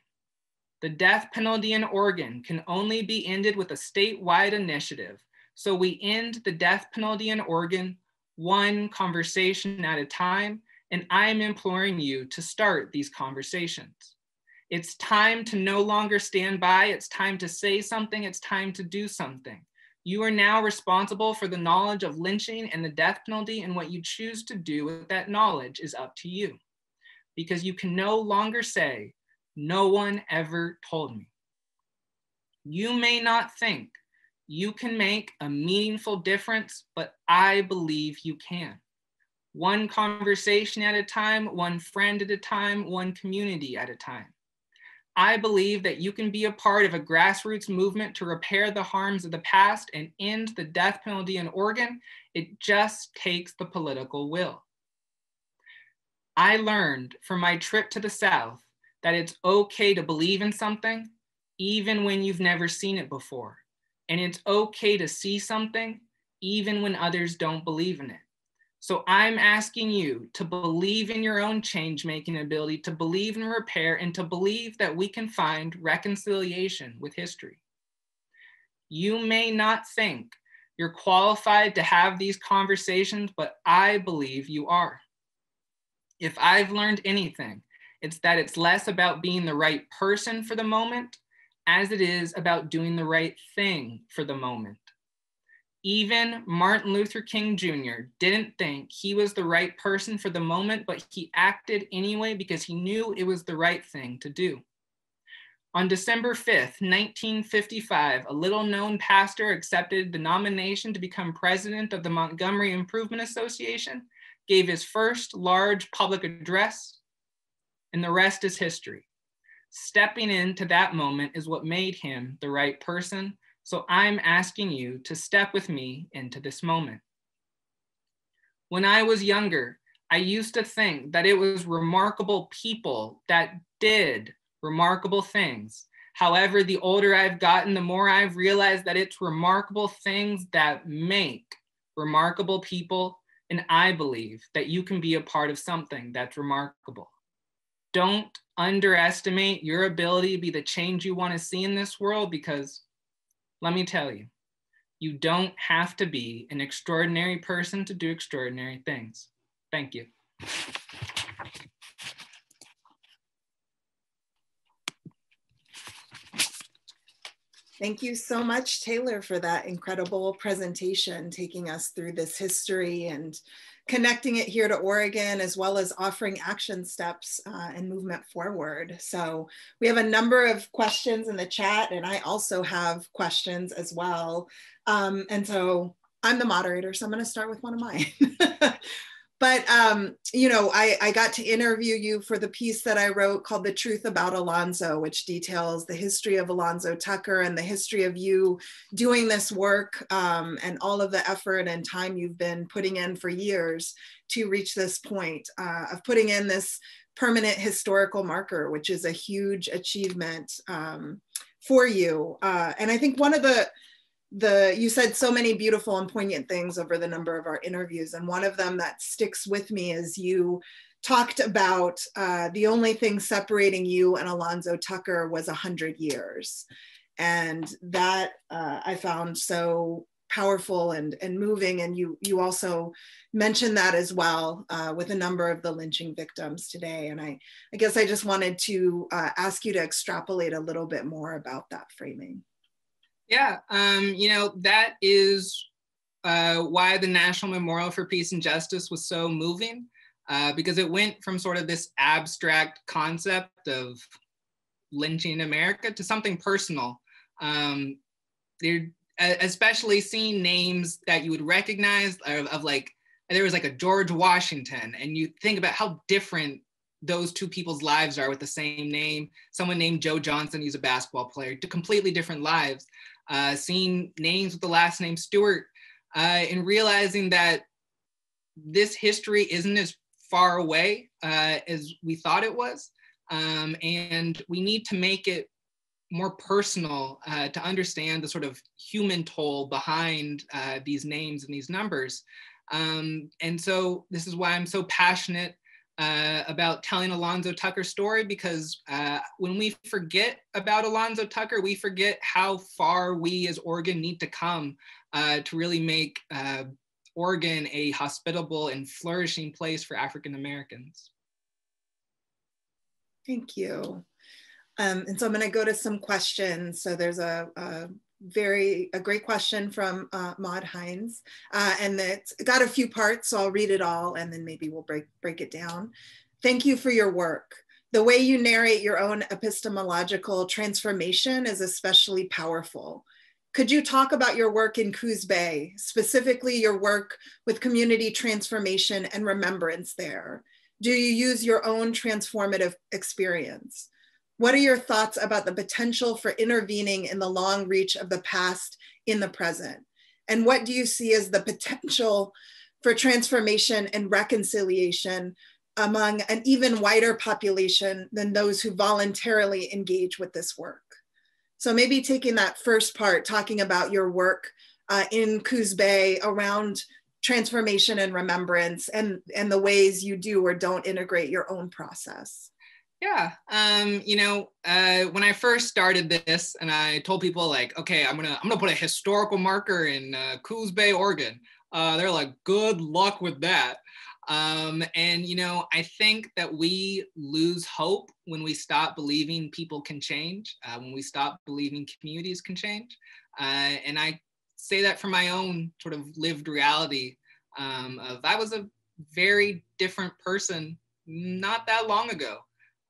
The death penalty in Oregon can only be ended with a statewide initiative. So we end the death penalty in Oregon one conversation at a time, and I'm imploring you to start these conversations. It's time to no longer stand by. It's time to say something. It's time to do something. You are now responsible for the knowledge of lynching and the death penalty, and what you choose to do with that knowledge is up to you. Because you can no longer say, No one ever told me. You may not think you can make a meaningful difference, but I believe you can. One conversation at a time, one friend at a time, one community at a time. I believe that you can be a part of a grassroots movement to repair the harms of the past and end the death penalty in Oregon. It just takes the political will. I learned from my trip to the South that it's okay to believe in something even when you've never seen it before. And it's okay to see something even when others don't believe in it. So I'm asking you to believe in your own change making ability, to believe in repair, and to believe that we can find reconciliation with history. You may not think you're qualified to have these conversations, but I believe you are. If I've learned anything, it's that it's less about being the right person for the moment as it is about doing the right thing for the moment. Even Martin Luther King Jr. didn't think he was the right person for the moment, but he acted anyway because he knew it was the right thing to do. On December 5th, 1955, a little known pastor accepted the nomination to become president of the Montgomery Improvement Association, gave his first large public address, and the rest is history. Stepping into that moment is what made him the right person. So I'm asking you to step with me into this moment. When I was younger, I used to think that it was remarkable people that did remarkable things. However, the older I've gotten, the more I've realized that it's remarkable things that make remarkable people. And I believe that you can be a part of something that's remarkable. Don't underestimate your ability to be the change you want to see in this world because let me tell you, you don't have to be an extraordinary person to do extraordinary things. Thank you. Thank you so much, Taylor, for that incredible presentation, taking us through this history and connecting it here to Oregon, as well as offering action steps uh, and movement forward. So we have a number of questions in the chat, and I also have questions as well. Um, and so I'm the moderator, so I'm going to start with one of mine. but um, you know, I, I got to interview you for the piece that I wrote called "The Truth About Alonzo," which details the history of Alonzo Tucker and the history of you doing this work um, and all of the effort and time you've been putting in for years to reach this point uh, of putting in this permanent historical marker, which is a huge achievement um, for you. Uh, and I think one of the the you said so many beautiful and poignant things over the number of our interviews and one of them that sticks with me is you talked about uh, the only thing separating you and alonzo tucker was 100 years. And that uh, i found so powerful and, and moving and you you also mentioned that as well uh, with a number of the lynching victims today. And i i guess i just wanted to uh, ask you to extrapolate a little bit more about that framing yeah, um, you know, that is uh, why the National Memorial for Peace and Justice was so moving, uh, because it went from sort of this abstract concept of lynching America to something personal. Um, especially seeing names that you would recognize of, of like, there was like a George Washington, and you think about how different those two people's lives are with the same name. Someone named Joe Johnson, he's a basketball player, to completely different lives uh, seeing names with the last name Stewart, uh, and realizing that this history isn't as far away uh, as we thought it was. Um, and we need to make it more personal uh, to understand the sort of human toll behind uh, these names and these numbers. Um, and so this is why I'm so passionate uh, about telling Alonzo Tucker's story because uh, when we forget about Alonzo Tucker, we forget how far we as Oregon need to come uh, to really make uh, Oregon a hospitable and flourishing place for African Americans. Thank you. Um, and so I'm going to go to some questions. So there's a, a very a great question from uh, Maud Hines, uh, and it's got a few parts, so I'll read it all, and then maybe we'll break break it down. Thank you for your work. The way you narrate your own epistemological transformation is especially powerful. Could you talk about your work in Coos Bay, specifically your work with community transformation and remembrance there? Do you use your own transformative experience? What are your thoughts about the potential for intervening in the long reach of the past in the present? And what do you see as the potential for transformation and reconciliation among an even wider population than those who voluntarily engage with this work? So maybe taking that first part, talking about your work uh, in Coos Bay around transformation and remembrance and, and the ways you do or don't integrate your own process. Yeah, um, you know, uh, when I first started this, and I told people like, okay, I'm gonna I'm gonna put a historical marker in uh, Coos Bay, Oregon. Uh, they're like, good luck with that. Um, and, you know, I think that we lose hope when we stop believing people can change, uh, when we stop believing communities can change. Uh, and I say that from my own sort of lived reality um, of I was a very different person not that long ago.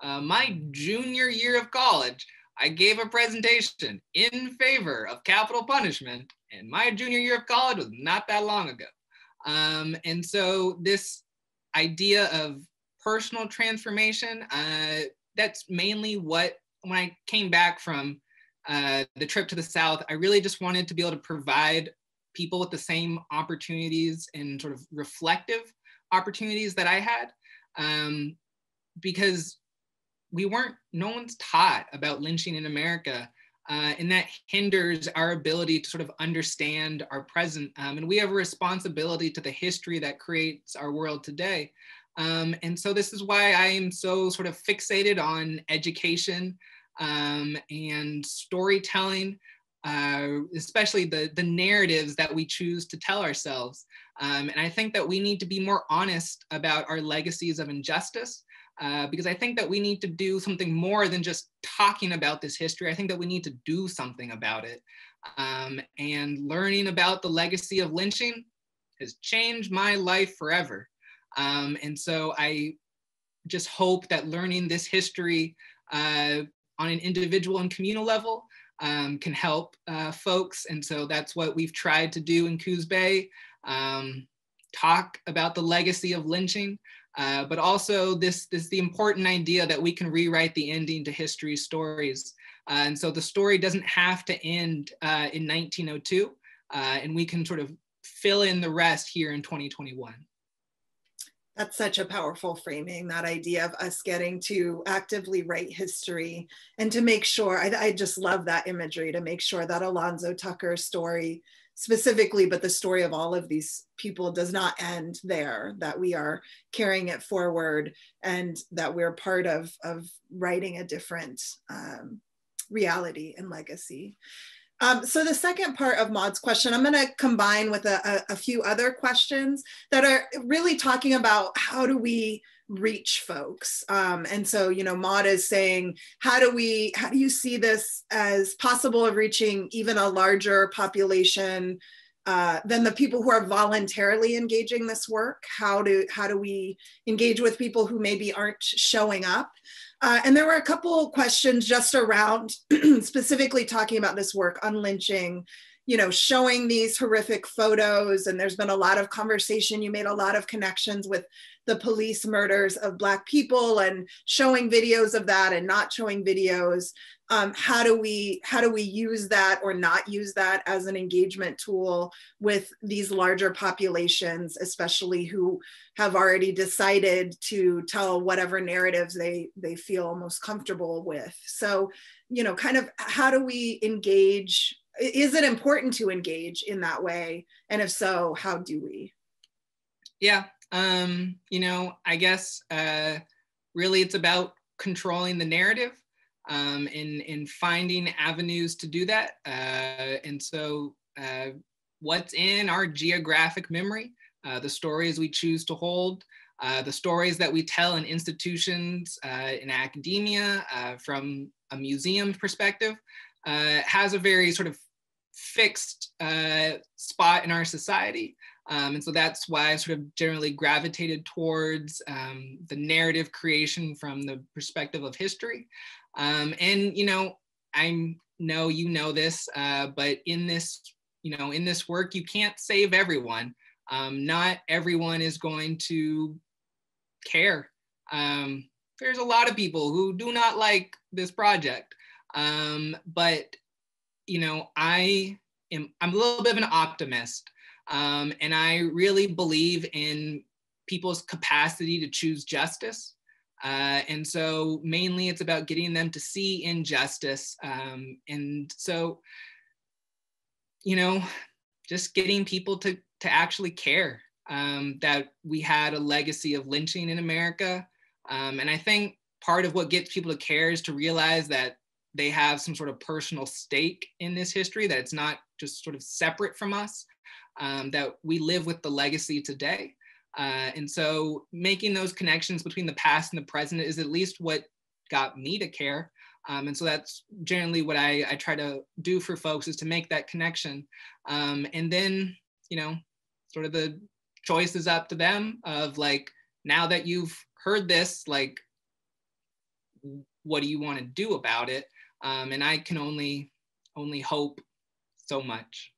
Uh, my junior year of college, I gave a presentation in favor of capital punishment, and my junior year of college was not that long ago. Um, and so this idea of personal transformation, uh, that's mainly what, when I came back from uh, the trip to the South, I really just wanted to be able to provide people with the same opportunities and sort of reflective opportunities that I had. Um, because we weren't, no one's taught about lynching in America. Uh, and that hinders our ability to sort of understand our present. Um, and we have a responsibility to the history that creates our world today. Um, and so this is why I am so sort of fixated on education um, and storytelling, uh, especially the, the narratives that we choose to tell ourselves. Um, and I think that we need to be more honest about our legacies of injustice uh, because I think that we need to do something more than just talking about this history. I think that we need to do something about it. Um, and learning about the legacy of lynching has changed my life forever. Um, and so I just hope that learning this history uh, on an individual and communal level um, can help uh, folks. And so that's what we've tried to do in Coos Bay, um, talk about the legacy of lynching, uh, but also this, this the important idea that we can rewrite the ending to history stories. Uh, and so the story doesn't have to end uh, in 1902, uh, and we can sort of fill in the rest here in 2021 that's such a powerful framing that idea of us getting to actively write history and to make sure I, I, just love that imagery to make sure that alonzo tucker story specifically, but the story of all of these people does not end there, that we are carrying it forward and that we're part of, of writing a different um, reality and legacy. Um, so the second part of Maud's question, I'm going to combine with a, a, a, few other questions that are really talking about how do we reach folks. Um, and so, you know, Maud is saying, how do we, how do you see this as possible of reaching even a larger population uh, than the people who are voluntarily engaging this work? How do, how do we engage with people who maybe aren't showing up? Uh, and there were a couple questions just around specifically talking about this work on lynching you know, showing these horrific photos. And there's been a lot of conversation. You made a lot of connections with the police murders of Black people and showing videos of that and not showing videos. Um, how do we how do we use that or not use that as an engagement tool with these larger populations, especially who have already decided to tell whatever narratives they they feel most comfortable with. So, you know, kind of how do we engage is it important to engage in that way? And if so how do we? Yeah um you know i guess uh really it's about controlling the narrative um and in finding avenues to do that. Uh and so uh what's in our geographic memory uh, the stories we choose to hold uh, the stories that we tell in institutions uh, in academia uh, from a museum perspective uh, has a very sort of fixed uh, spot in our society. Um, and so that's why I sort of generally gravitated towards um, the narrative creation from the perspective of history. Um, and, you know, I know you know this, uh, but in this, you know, in this work, you can't save everyone. Um, not everyone is going to care. Um, there's a lot of people who do not like this project. Um, but you know, I am I'm a little bit of an optimist, um, and I really believe in people's capacity to choose justice. Uh, and so mainly it's about getting them to see injustice. Um, and so, you know, just getting people to, to actually care um, that we had a legacy of lynching in America. Um, and I think part of what gets people to care is to realize that they have some sort of personal stake in this history, that it's not just sort of separate from us, um, that we live with the legacy today. Uh, and so making those connections between the past and the present is at least what got me to care. Um, and so that's generally what I, I try to do for folks is to make that connection. Um, and then, you know, sort of the choice is up to them of like, now that you've heard this, like, what do you want to do about it? Um, and I can only, only hope so much.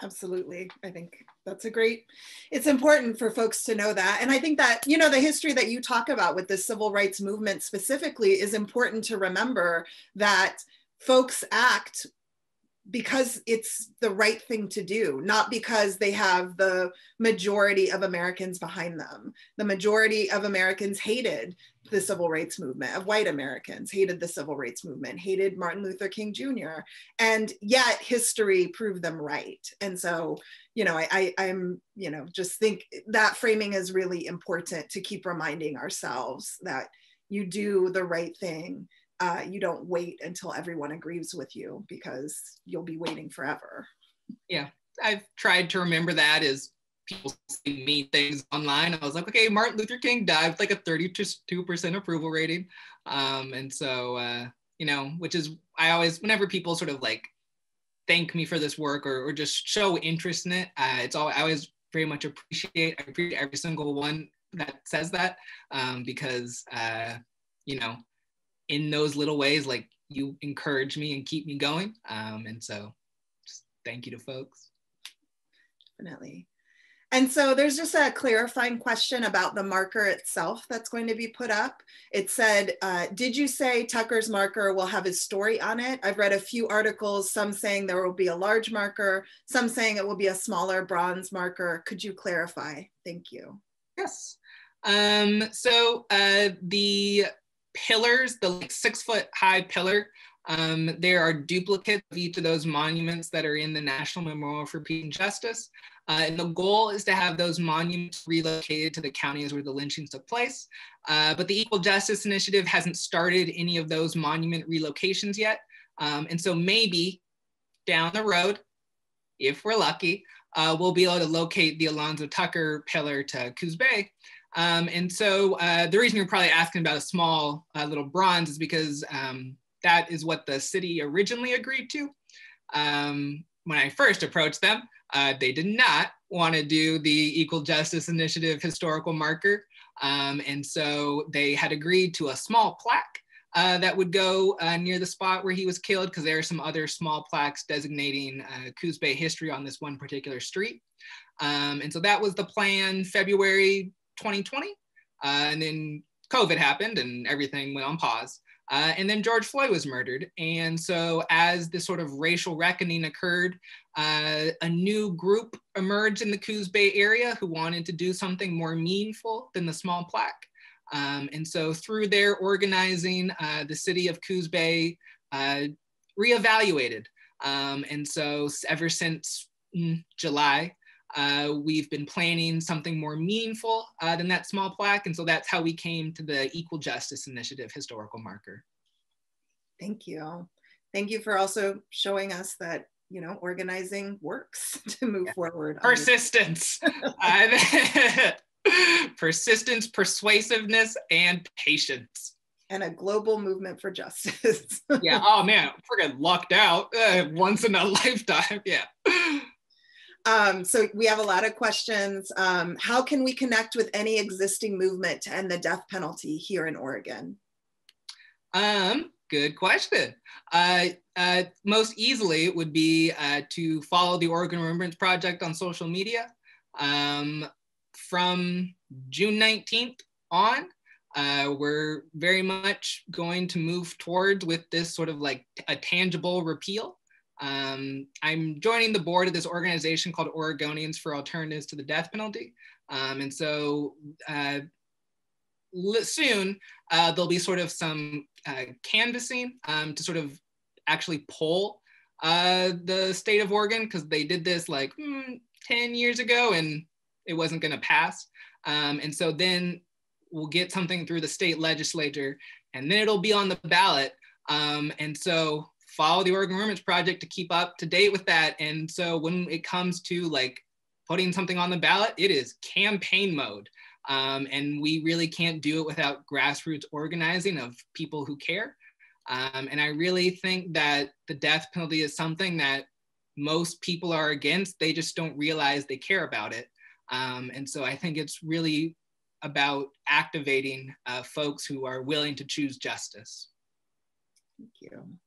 Absolutely. I think that's a great, it's important for folks to know that. And I think that, you know, the history that you talk about with the civil rights movement specifically is important to remember that folks act because it's the right thing to do, not because they have the majority of Americans behind them. The majority of Americans hated the civil rights movement, of white Americans hated the civil rights movement, hated Martin Luther King Jr. And yet history proved them right. And so, you know, I, I, am you know, just think that framing is really important to keep reminding ourselves that you do the right thing uh, you don't wait until everyone agrees with you because you'll be waiting forever. Yeah, I've tried to remember that as people see me things online. I was like, okay, Martin Luther King died with like a 32% approval rating. Um, and so, uh, you know, which is, I always, whenever people sort of like thank me for this work or, or just show interest in it, uh, it's all, I always very much appreciate, I appreciate every single one that says that um, because, uh, you know, in those little ways, like you encourage me and keep me going. Um, and so thank you to folks. Definitely. And so there's just a clarifying question about the marker itself that's going to be put up. It said, uh, did you say Tucker's marker will have his story on it? I've read a few articles, some saying there will be a large marker, some saying it will be a smaller bronze marker. Could you clarify? Thank you. Yes. Um, so uh, the pillars, the like six foot high pillar, um, there are duplicates of each of those monuments that are in the National Memorial for Peace and Justice. Uh, and the goal is to have those monuments relocated to the counties where the lynchings took place. Uh, but the Equal Justice Initiative hasn't started any of those monument relocations yet. Um, and so maybe down the road, if we're lucky, uh, we'll be able to locate the Alonzo Tucker pillar to Coos Bay. Um, and so uh, the reason you're probably asking about a small uh, little bronze is because um, that is what the city originally agreed to. Um, when I first approached them, uh, they did not want to do the Equal Justice Initiative historical marker. Um, and so they had agreed to a small plaque uh, that would go uh, near the spot where he was killed because there are some other small plaques designating uh, Coos Bay history on this one particular street. Um, and so that was the plan February 2020. Uh, and then COVID happened and everything went on pause. Uh, and then George Floyd was murdered. And so, as this sort of racial reckoning occurred, uh, a new group emerged in the Coos Bay area who wanted to do something more meaningful than the small plaque. Um, and so, through their organizing, uh, the city of Coos Bay uh, reevaluated. Um, and so, ever since mm, July, uh, we've been planning something more meaningful uh, than that small plaque. And so that's how we came to the Equal Justice Initiative historical marker. Thank you. Thank you for also showing us that, you know, organizing works to move yeah. forward. Persistence. Persistence, persuasiveness, and patience. And a global movement for justice. yeah. Oh man, freaking lucked out uh, once in a lifetime. Yeah. Um, so we have a lot of questions. Um, how can we connect with any existing movement to end the death penalty here in Oregon? Um, good question. Uh, uh, most easily it would be uh, to follow the Oregon Remembrance Project on social media. Um, from June 19th on, uh, we're very much going to move towards with this sort of like a tangible repeal. Um, I'm joining the board of this organization called Oregonians for Alternatives to the Death Penalty. Um, and so uh, soon uh, there'll be sort of some uh, canvassing um, to sort of actually poll uh, the state of Oregon because they did this like mm, 10 years ago and it wasn't going to pass. Um, and so then we'll get something through the state legislature and then it'll be on the ballot. Um, and so follow the Oregon Remembrance Project to keep up to date with that. And so when it comes to like putting something on the ballot, it is campaign mode. Um, and we really can't do it without grassroots organizing of people who care. Um, and I really think that the death penalty is something that most people are against. They just don't realize they care about it. Um, and so I think it's really about activating uh, folks who are willing to choose justice. Thank you.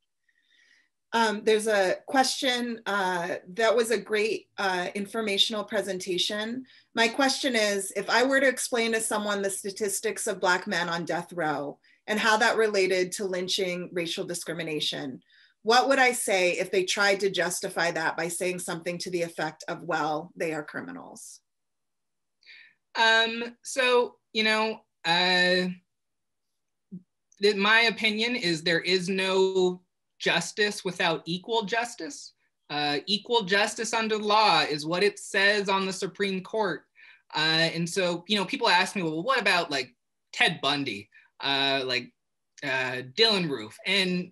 Um, there's a question uh, that was a great uh, informational presentation. My question is, if I were to explain to someone the statistics of Black men on death row and how that related to lynching racial discrimination, what would I say if they tried to justify that by saying something to the effect of, well, they are criminals? Um, so, you know, uh, my opinion is there is no justice without equal justice. Uh, equal justice under law is what it says on the Supreme Court. Uh, and so, you know, people ask me, well, what about like Ted Bundy, uh, like uh, Dylann Roof? And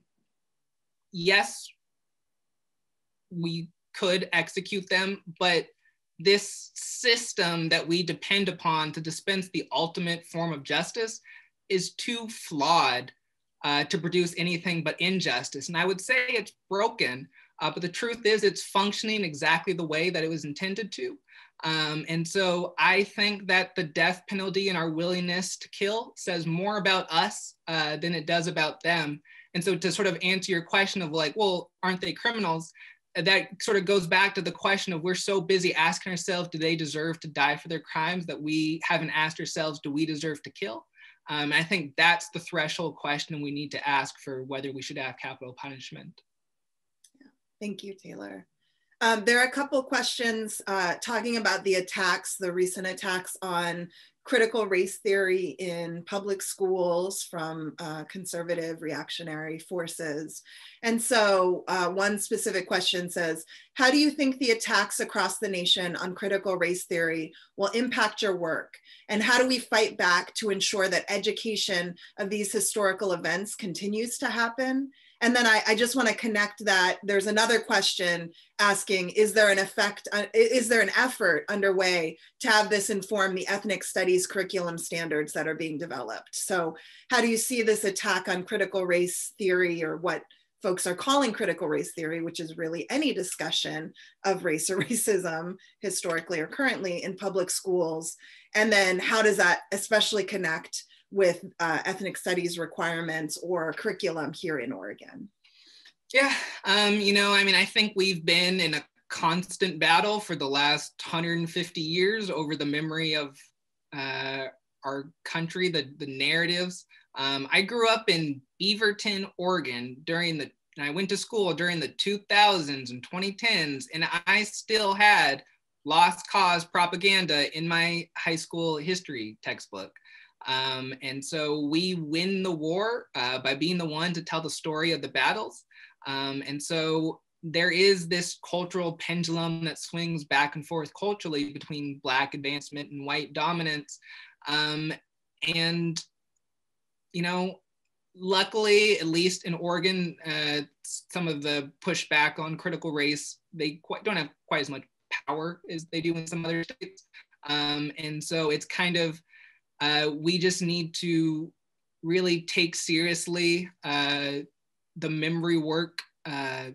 yes, we could execute them, but this system that we depend upon to dispense the ultimate form of justice is too flawed uh, to produce anything but injustice. And I would say it's broken, uh, but the truth is it's functioning exactly the way that it was intended to. Um, and so I think that the death penalty and our willingness to kill says more about us uh, than it does about them. And so to sort of answer your question of like, well, aren't they criminals? That sort of goes back to the question of we're so busy asking ourselves, do they deserve to die for their crimes that we haven't asked ourselves, do we deserve to kill? Um, I think that's the threshold question we need to ask for whether we should have capital punishment. Yeah. Thank you, Taylor. Um, there are a couple questions uh, talking about the attacks, the recent attacks on critical race theory in public schools from uh, conservative reactionary forces. And so uh, one specific question says, how do you think the attacks across the nation on critical race theory will impact your work? And how do we fight back to ensure that education of these historical events continues to happen? And then I, I just want to connect that. There's another question asking, is there an effect, uh, is there an effort underway to have this inform the ethnic studies curriculum standards that are being developed? So how do you see this attack on critical race theory or what folks are calling critical race theory, which is really any discussion of race or racism historically or currently in public schools? And then how does that especially connect with uh, ethnic studies requirements or curriculum here in Oregon? Yeah, um, you know, I mean, I think we've been in a constant battle for the last 150 years over the memory of uh, our country, the, the narratives. Um, I grew up in Beaverton, Oregon during the, and I went to school during the 2000s and 2010s, and I still had lost cause propaganda in my high school history textbook. Um, and so we win the war uh, by being the one to tell the story of the battles. Um, and so there is this cultural pendulum that swings back and forth culturally between Black advancement and white dominance. Um, and, you know, luckily, at least in Oregon, uh, some of the pushback on critical race, they quite, don't have quite as much power as they do in some other states. Um, and so it's kind of uh, we just need to really take seriously uh, the memory work uh,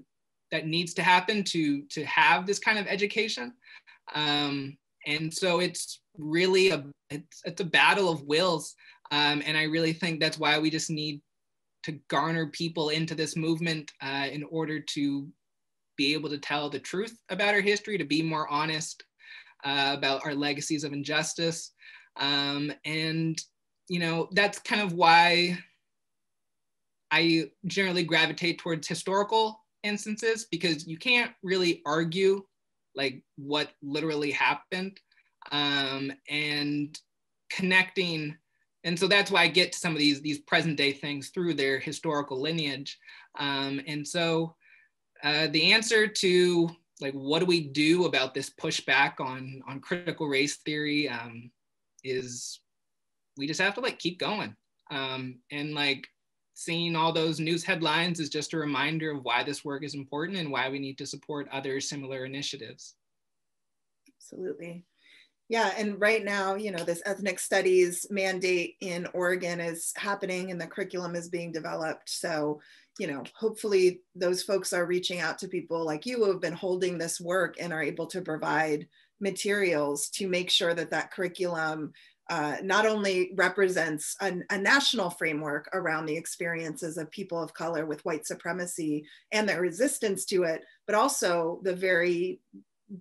that needs to happen to to have this kind of education. Um, and so it's really a it's, it's a battle of wills. Um, and I really think that's why we just need to garner people into this movement uh, in order to be able to tell the truth about our history, to be more honest uh, about our legacies of injustice, um, and, you know, that's kind of why I generally gravitate towards historical instances because you can't really argue like what literally happened. Um, and connecting and so that's why i get to some of these these present day things through their historical lineage. Um, and so uh, the answer to like what do we do about this pushback on on critical race theory um, is we just have to like keep going. Um, and like seeing all those news headlines is just a reminder of why this work is important and why we need to support other similar initiatives. Absolutely. Yeah, and right now, you know, this ethnic studies mandate in Oregon is happening and the curriculum is being developed. So, you know, hopefully those folks are reaching out to people like you who have been holding this work and are able to provide materials to make sure that that curriculum uh, not only represents a, a, national framework around the experiences of people of color with white supremacy and their resistance to it, but also the very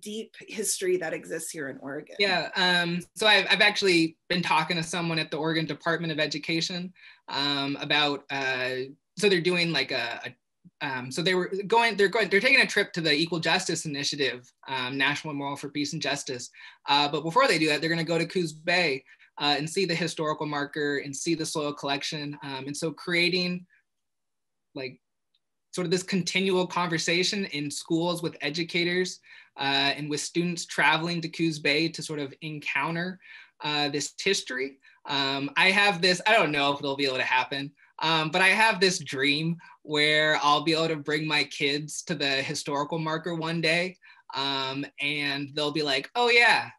deep history that exists here in Oregon. Yeah, um, so I've, I've actually been talking to someone at the Oregon Department of Education um, about, uh, so they're doing like a, a um, so they were going, they're going, they're taking a trip to the Equal Justice Initiative, um, National Memorial for Peace and Justice. Uh, but before they do that, they're going to go to Coos Bay uh, and see the historical marker and see the soil collection. Um, and so creating like sort of this continual conversation in schools with educators uh, and with students traveling to Coos Bay to sort of encounter uh, this history. Um, I have this, I don't know if it'll be able to happen, um, but I have this dream where I'll be able to bring my kids to the historical marker one day um, and they'll be like, oh yeah,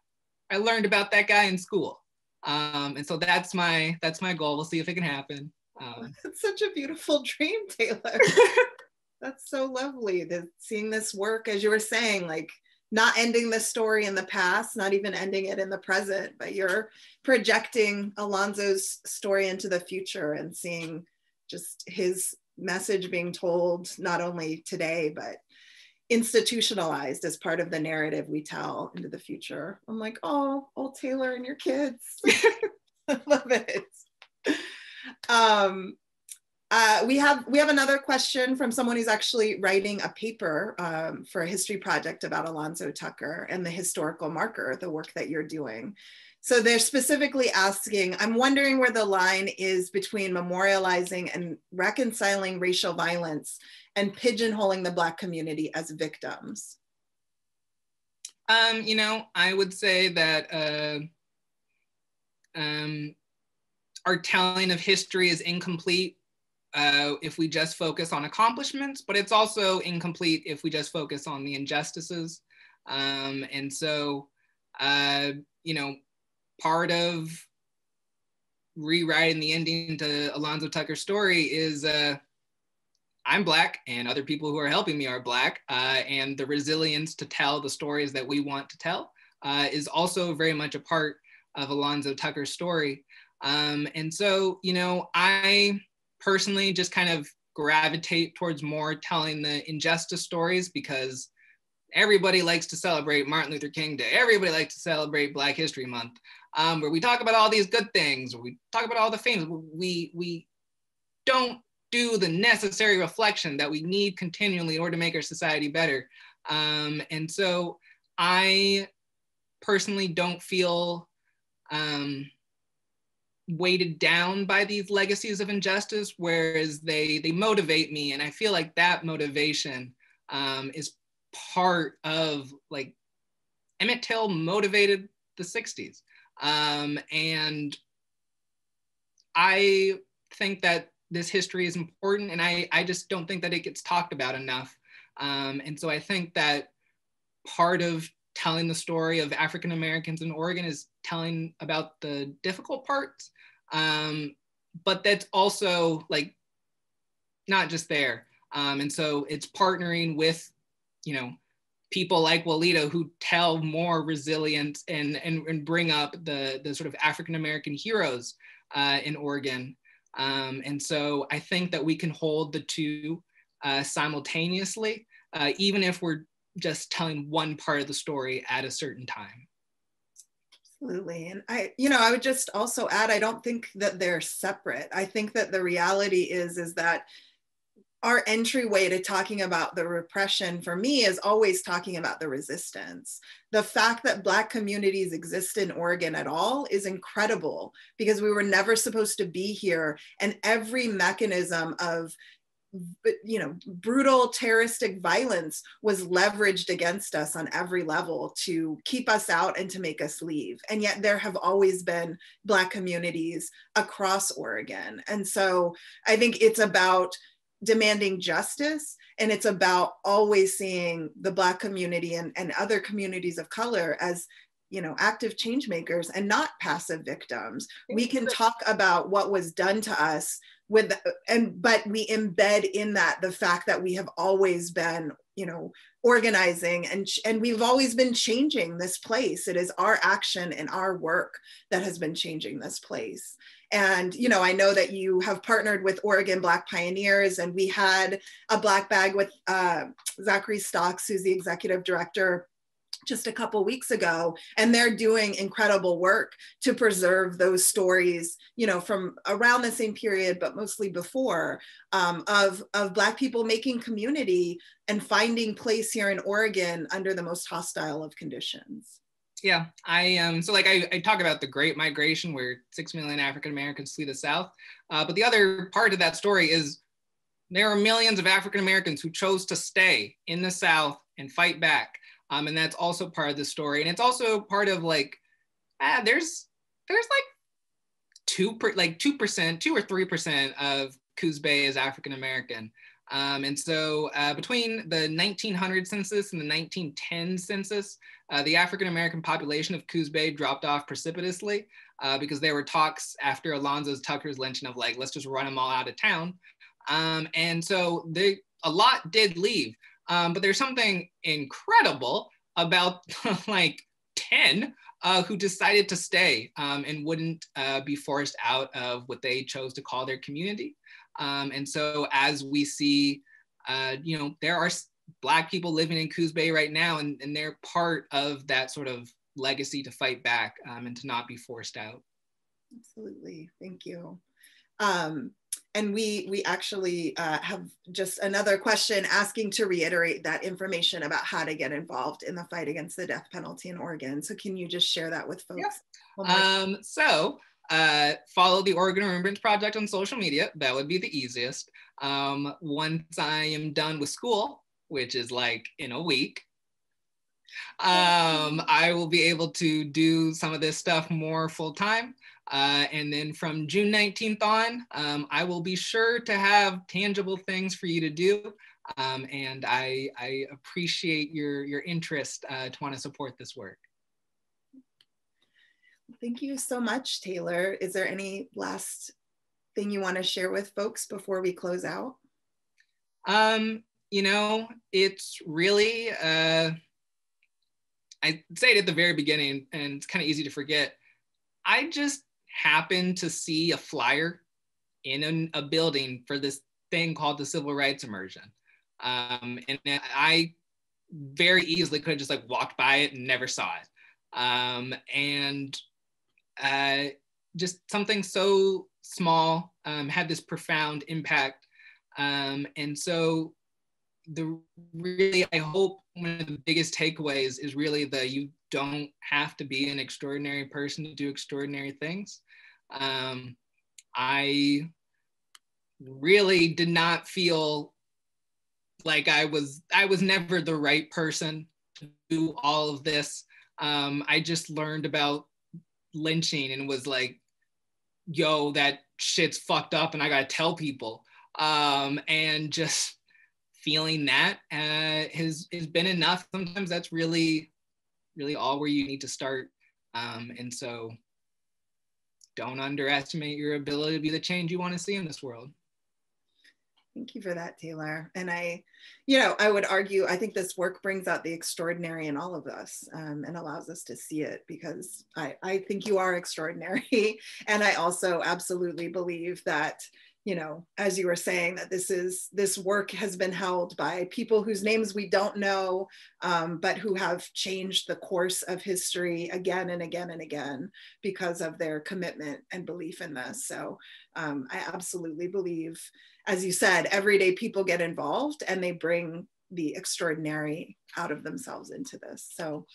I learned about that guy in school. Um, and so that's my that's my goal. We'll see if it can happen. Um, that's such a beautiful dream, Taylor. that's so lovely that seeing this work, as you were saying, like not ending the story in the past, not even ending it in the present, but you're projecting Alonzo's story into the future and seeing just his message being told not only today, but institutionalized as part of the narrative we tell into the future. I'm like, oh, old Taylor and your kids. I love it. Um, uh, we have we have another question from someone who's actually writing a paper um, for a history project about Alonzo Tucker and the historical marker, the work that you're doing. So they're specifically asking, I'm wondering where the line is between memorializing and reconciling racial violence and pigeonholing the Black community as victims? Um, you know, I would say that uh, um, our telling of history is incomplete uh, if we just focus on accomplishments, but it's also incomplete if we just focus on the injustices. Um, and so, uh, you know, part of rewriting the ending to Alonzo Tucker's story is uh, I'm Black and other people who are helping me are Black, uh, and the resilience to tell the stories that we want to tell uh, is also very much a part of Alonzo Tucker's story. Um, and so, you know, I personally just kind of gravitate towards more telling the injustice stories because everybody likes to celebrate Martin Luther King Day. Everybody likes to celebrate Black History Month, um, where we talk about all these good things, we talk about all the things. We we don't do the necessary reflection that we need continually in order to make our society better. Um, and so I personally don't feel um, weighted down by these legacies of injustice, whereas they they motivate me, and I feel like that motivation um, is part of like Emmett Till motivated the '60s, um, and I think that this history is important and I, I just don't think that it gets talked about enough. Um, and so I think that part of telling the story of African Americans in Oregon is telling about the difficult parts. Um, but that's also like not just there. Um, and so it's partnering with, you know, people like Walidah who tell more resilience and, and, and bring up the, the sort of African American heroes uh, in Oregon. Um, and so I think that we can hold the two uh, simultaneously, uh, even if we're just telling one part of the story at a certain time. Absolutely. And I, you know, I would just also add, I don't think that they're separate. I think that the reality is, is that our entryway to talking about the repression for me is always talking about the resistance. The fact that Black communities exist in Oregon at all is incredible because we were never supposed to be here. And every mechanism of you know brutal terroristic violence was leveraged against us on every level to keep us out and to make us leave. And yet there have always been black communities across oregon. And so i think it's about demanding justice and it's about always seeing the black community and, and other communities of color as you know active change makers and not passive victims. We can talk about what was done to us with and but we embed in that the fact that we have always been you know organizing and and we've always been changing this place. It is our action and our work that has been changing this place. And you know i know that you have partnered with oregon black pioneers and we had a black bag with uh, zachary stocks who's the executive director just a couple weeks ago and they're doing incredible work to preserve those stories you know from around the same period but mostly before um, of of black people making community and finding place here in oregon under the most hostile of conditions. Yeah i um so like i, I talk about the great migration where six million african americans flee the south uh, but the other part of that story is there are millions of african americans who chose to stay in the south and fight back um, and that's also part of the story. And it's also part of like, ah, there's there's like two per, like two percent, two or three percent of Coos Bay is African American. Um, and so uh, between the 1900 census and the 1910 census, uh, the African American population of Coos Bay dropped off precipitously uh, because there were talks after Alonzo Tucker's lynching of like, let's just run them all out of town. Um, and so they, a lot did leave. Um, but there's something incredible about like 10 uh, who decided to stay um, and wouldn't uh, be forced out of what they chose to call their community. Um, and so as we see, uh, you know, there are Black people living in Coos Bay right now, and, and they're part of that sort of legacy to fight back um, and to not be forced out. Absolutely. Thank you. Um, and we we actually uh, have just another question asking to reiterate that information about how to get involved in the fight against the death penalty in Oregon. So can you just share that with folks? Um, so uh, follow the Oregon Remembrance Project on social media. That would be the easiest. Um, once I am done with school, which is like in a week, um, I will be able to do some of this stuff more full time. Uh, and then from June 19th on, um, I will be sure to have tangible things for you to do. Um, and I, I, appreciate your, your interest uh, to want to support this work. Thank you so much, Taylor. Is there any last thing you want to share with folks before we close out? Um, you know, it's really, uh, I say it at the very beginning, and it's kind of easy to forget. I just happened to see a flyer in an, a building for this thing called the civil rights immersion. Um, and I very easily could have just like walked by it and never saw it. Um, and uh, just something so small um, had this profound impact. Um, and so the really, I hope one of the biggest takeaways is really that you don't have to be an extraordinary person to do extraordinary things. Um, I really did not feel like I was I was never the right person to do all of this. Um, I just learned about lynching and was like, yo, that shit's fucked up and I gotta tell people. Um, and just feeling that uh, has, has been enough. Sometimes that's really, really all where you need to start. Um, and so don't underestimate your ability to be the change you want to see in this world. Thank you for that, Taylor. And I, you know, I would argue, I think this work brings out the extraordinary in all of us um, and allows us to see it because I, I think you are extraordinary. and I also absolutely believe that you know, as you were saying, that this is this work has been held by people whose names we don't know, um, but who have changed the course of history again and again and again because of their commitment and belief in this. So um, I absolutely believe, as you said, everyday people get involved and they bring the extraordinary out of themselves into this. So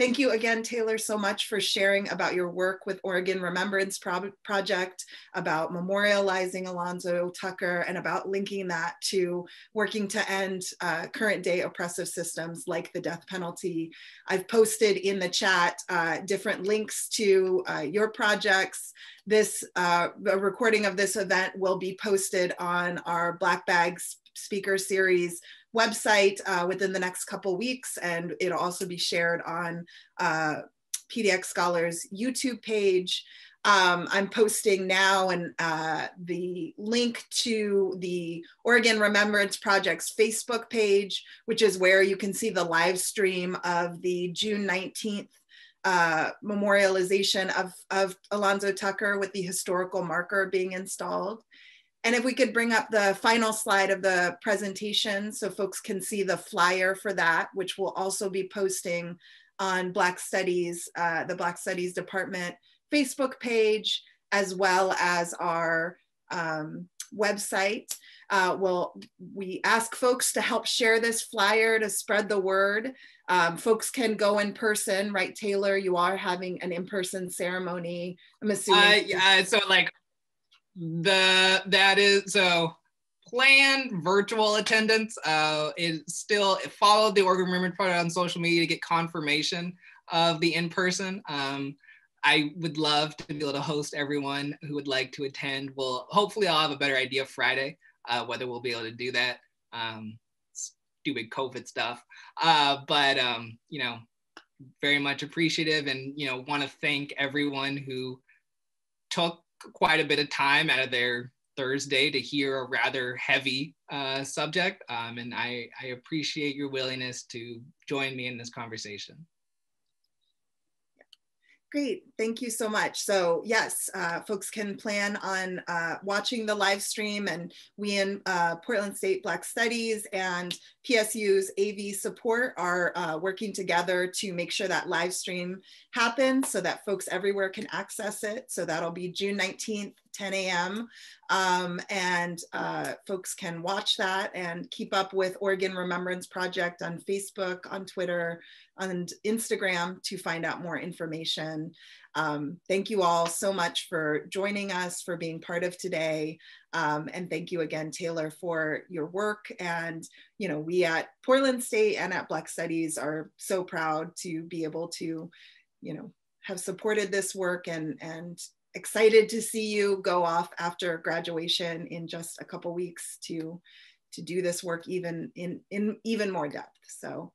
Thank you again, Taylor, so much for sharing about your work with Oregon Remembrance Pro Project, about memorializing Alonzo Tucker, and about linking that to working to end uh, current day oppressive systems like the death penalty. I've posted in the chat uh, different links to uh, your projects. This uh, recording of this event will be posted on our Black Bags speaker series website uh, within the next couple weeks, and it'll also be shared on uh, PDX Scholars YouTube page. Um, I'm posting now and uh, the link to the Oregon Remembrance Project's Facebook page, which is where you can see the live stream of the June 19th uh, memorialization of, of Alonzo Tucker with the historical marker being installed. And if we could bring up the final slide of the presentation so folks can see the flyer for that, which we'll also be posting on Black Studies, uh, the Black Studies Department Facebook page, as well as our um, website. Uh, well, we ask folks to help share this flyer to spread the word. Um, folks can go in person, right, Taylor? You are having an in-person ceremony. I'm assuming. Uh, yeah, so like the that is so planned virtual attendance uh is still follow the Oregon Remembrance Project on social media to get confirmation of the in-person um I would love to be able to host everyone who would like to attend. Well, hopefully I'll have a better idea Friday, uh, whether we'll be able to do that. Um, stupid COVID stuff. Uh, but, um, you know, very much appreciative and, you know, want to thank everyone who took quite a bit of time out of their Thursday to hear a rather heavy uh, subject. Um, and I, I appreciate your willingness to join me in this conversation. Great, thank you so much. So yes, uh, folks can plan on uh, watching the live stream and we in uh, Portland State Black Studies and PSU's AV support are uh, working together to make sure that live stream happens so that folks everywhere can access it. So that'll be June 19th, 10 a.m. Um, and uh, folks can watch that and keep up with Oregon Remembrance Project on Facebook, on Twitter, and Instagram to find out more information. Um, thank you all so much for joining us, for being part of today. Um, and thank you again, Taylor, for your work. And, you know, we at Portland State and at Black Studies are so proud to be able to, you know, have supported this work and, and excited to see you go off after graduation in just a couple weeks to, to do this work even in, in even more depth. So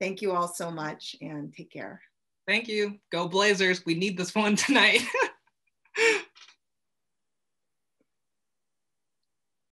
Thank you all so much and take care. Thank you. Go Blazers. We need this one tonight.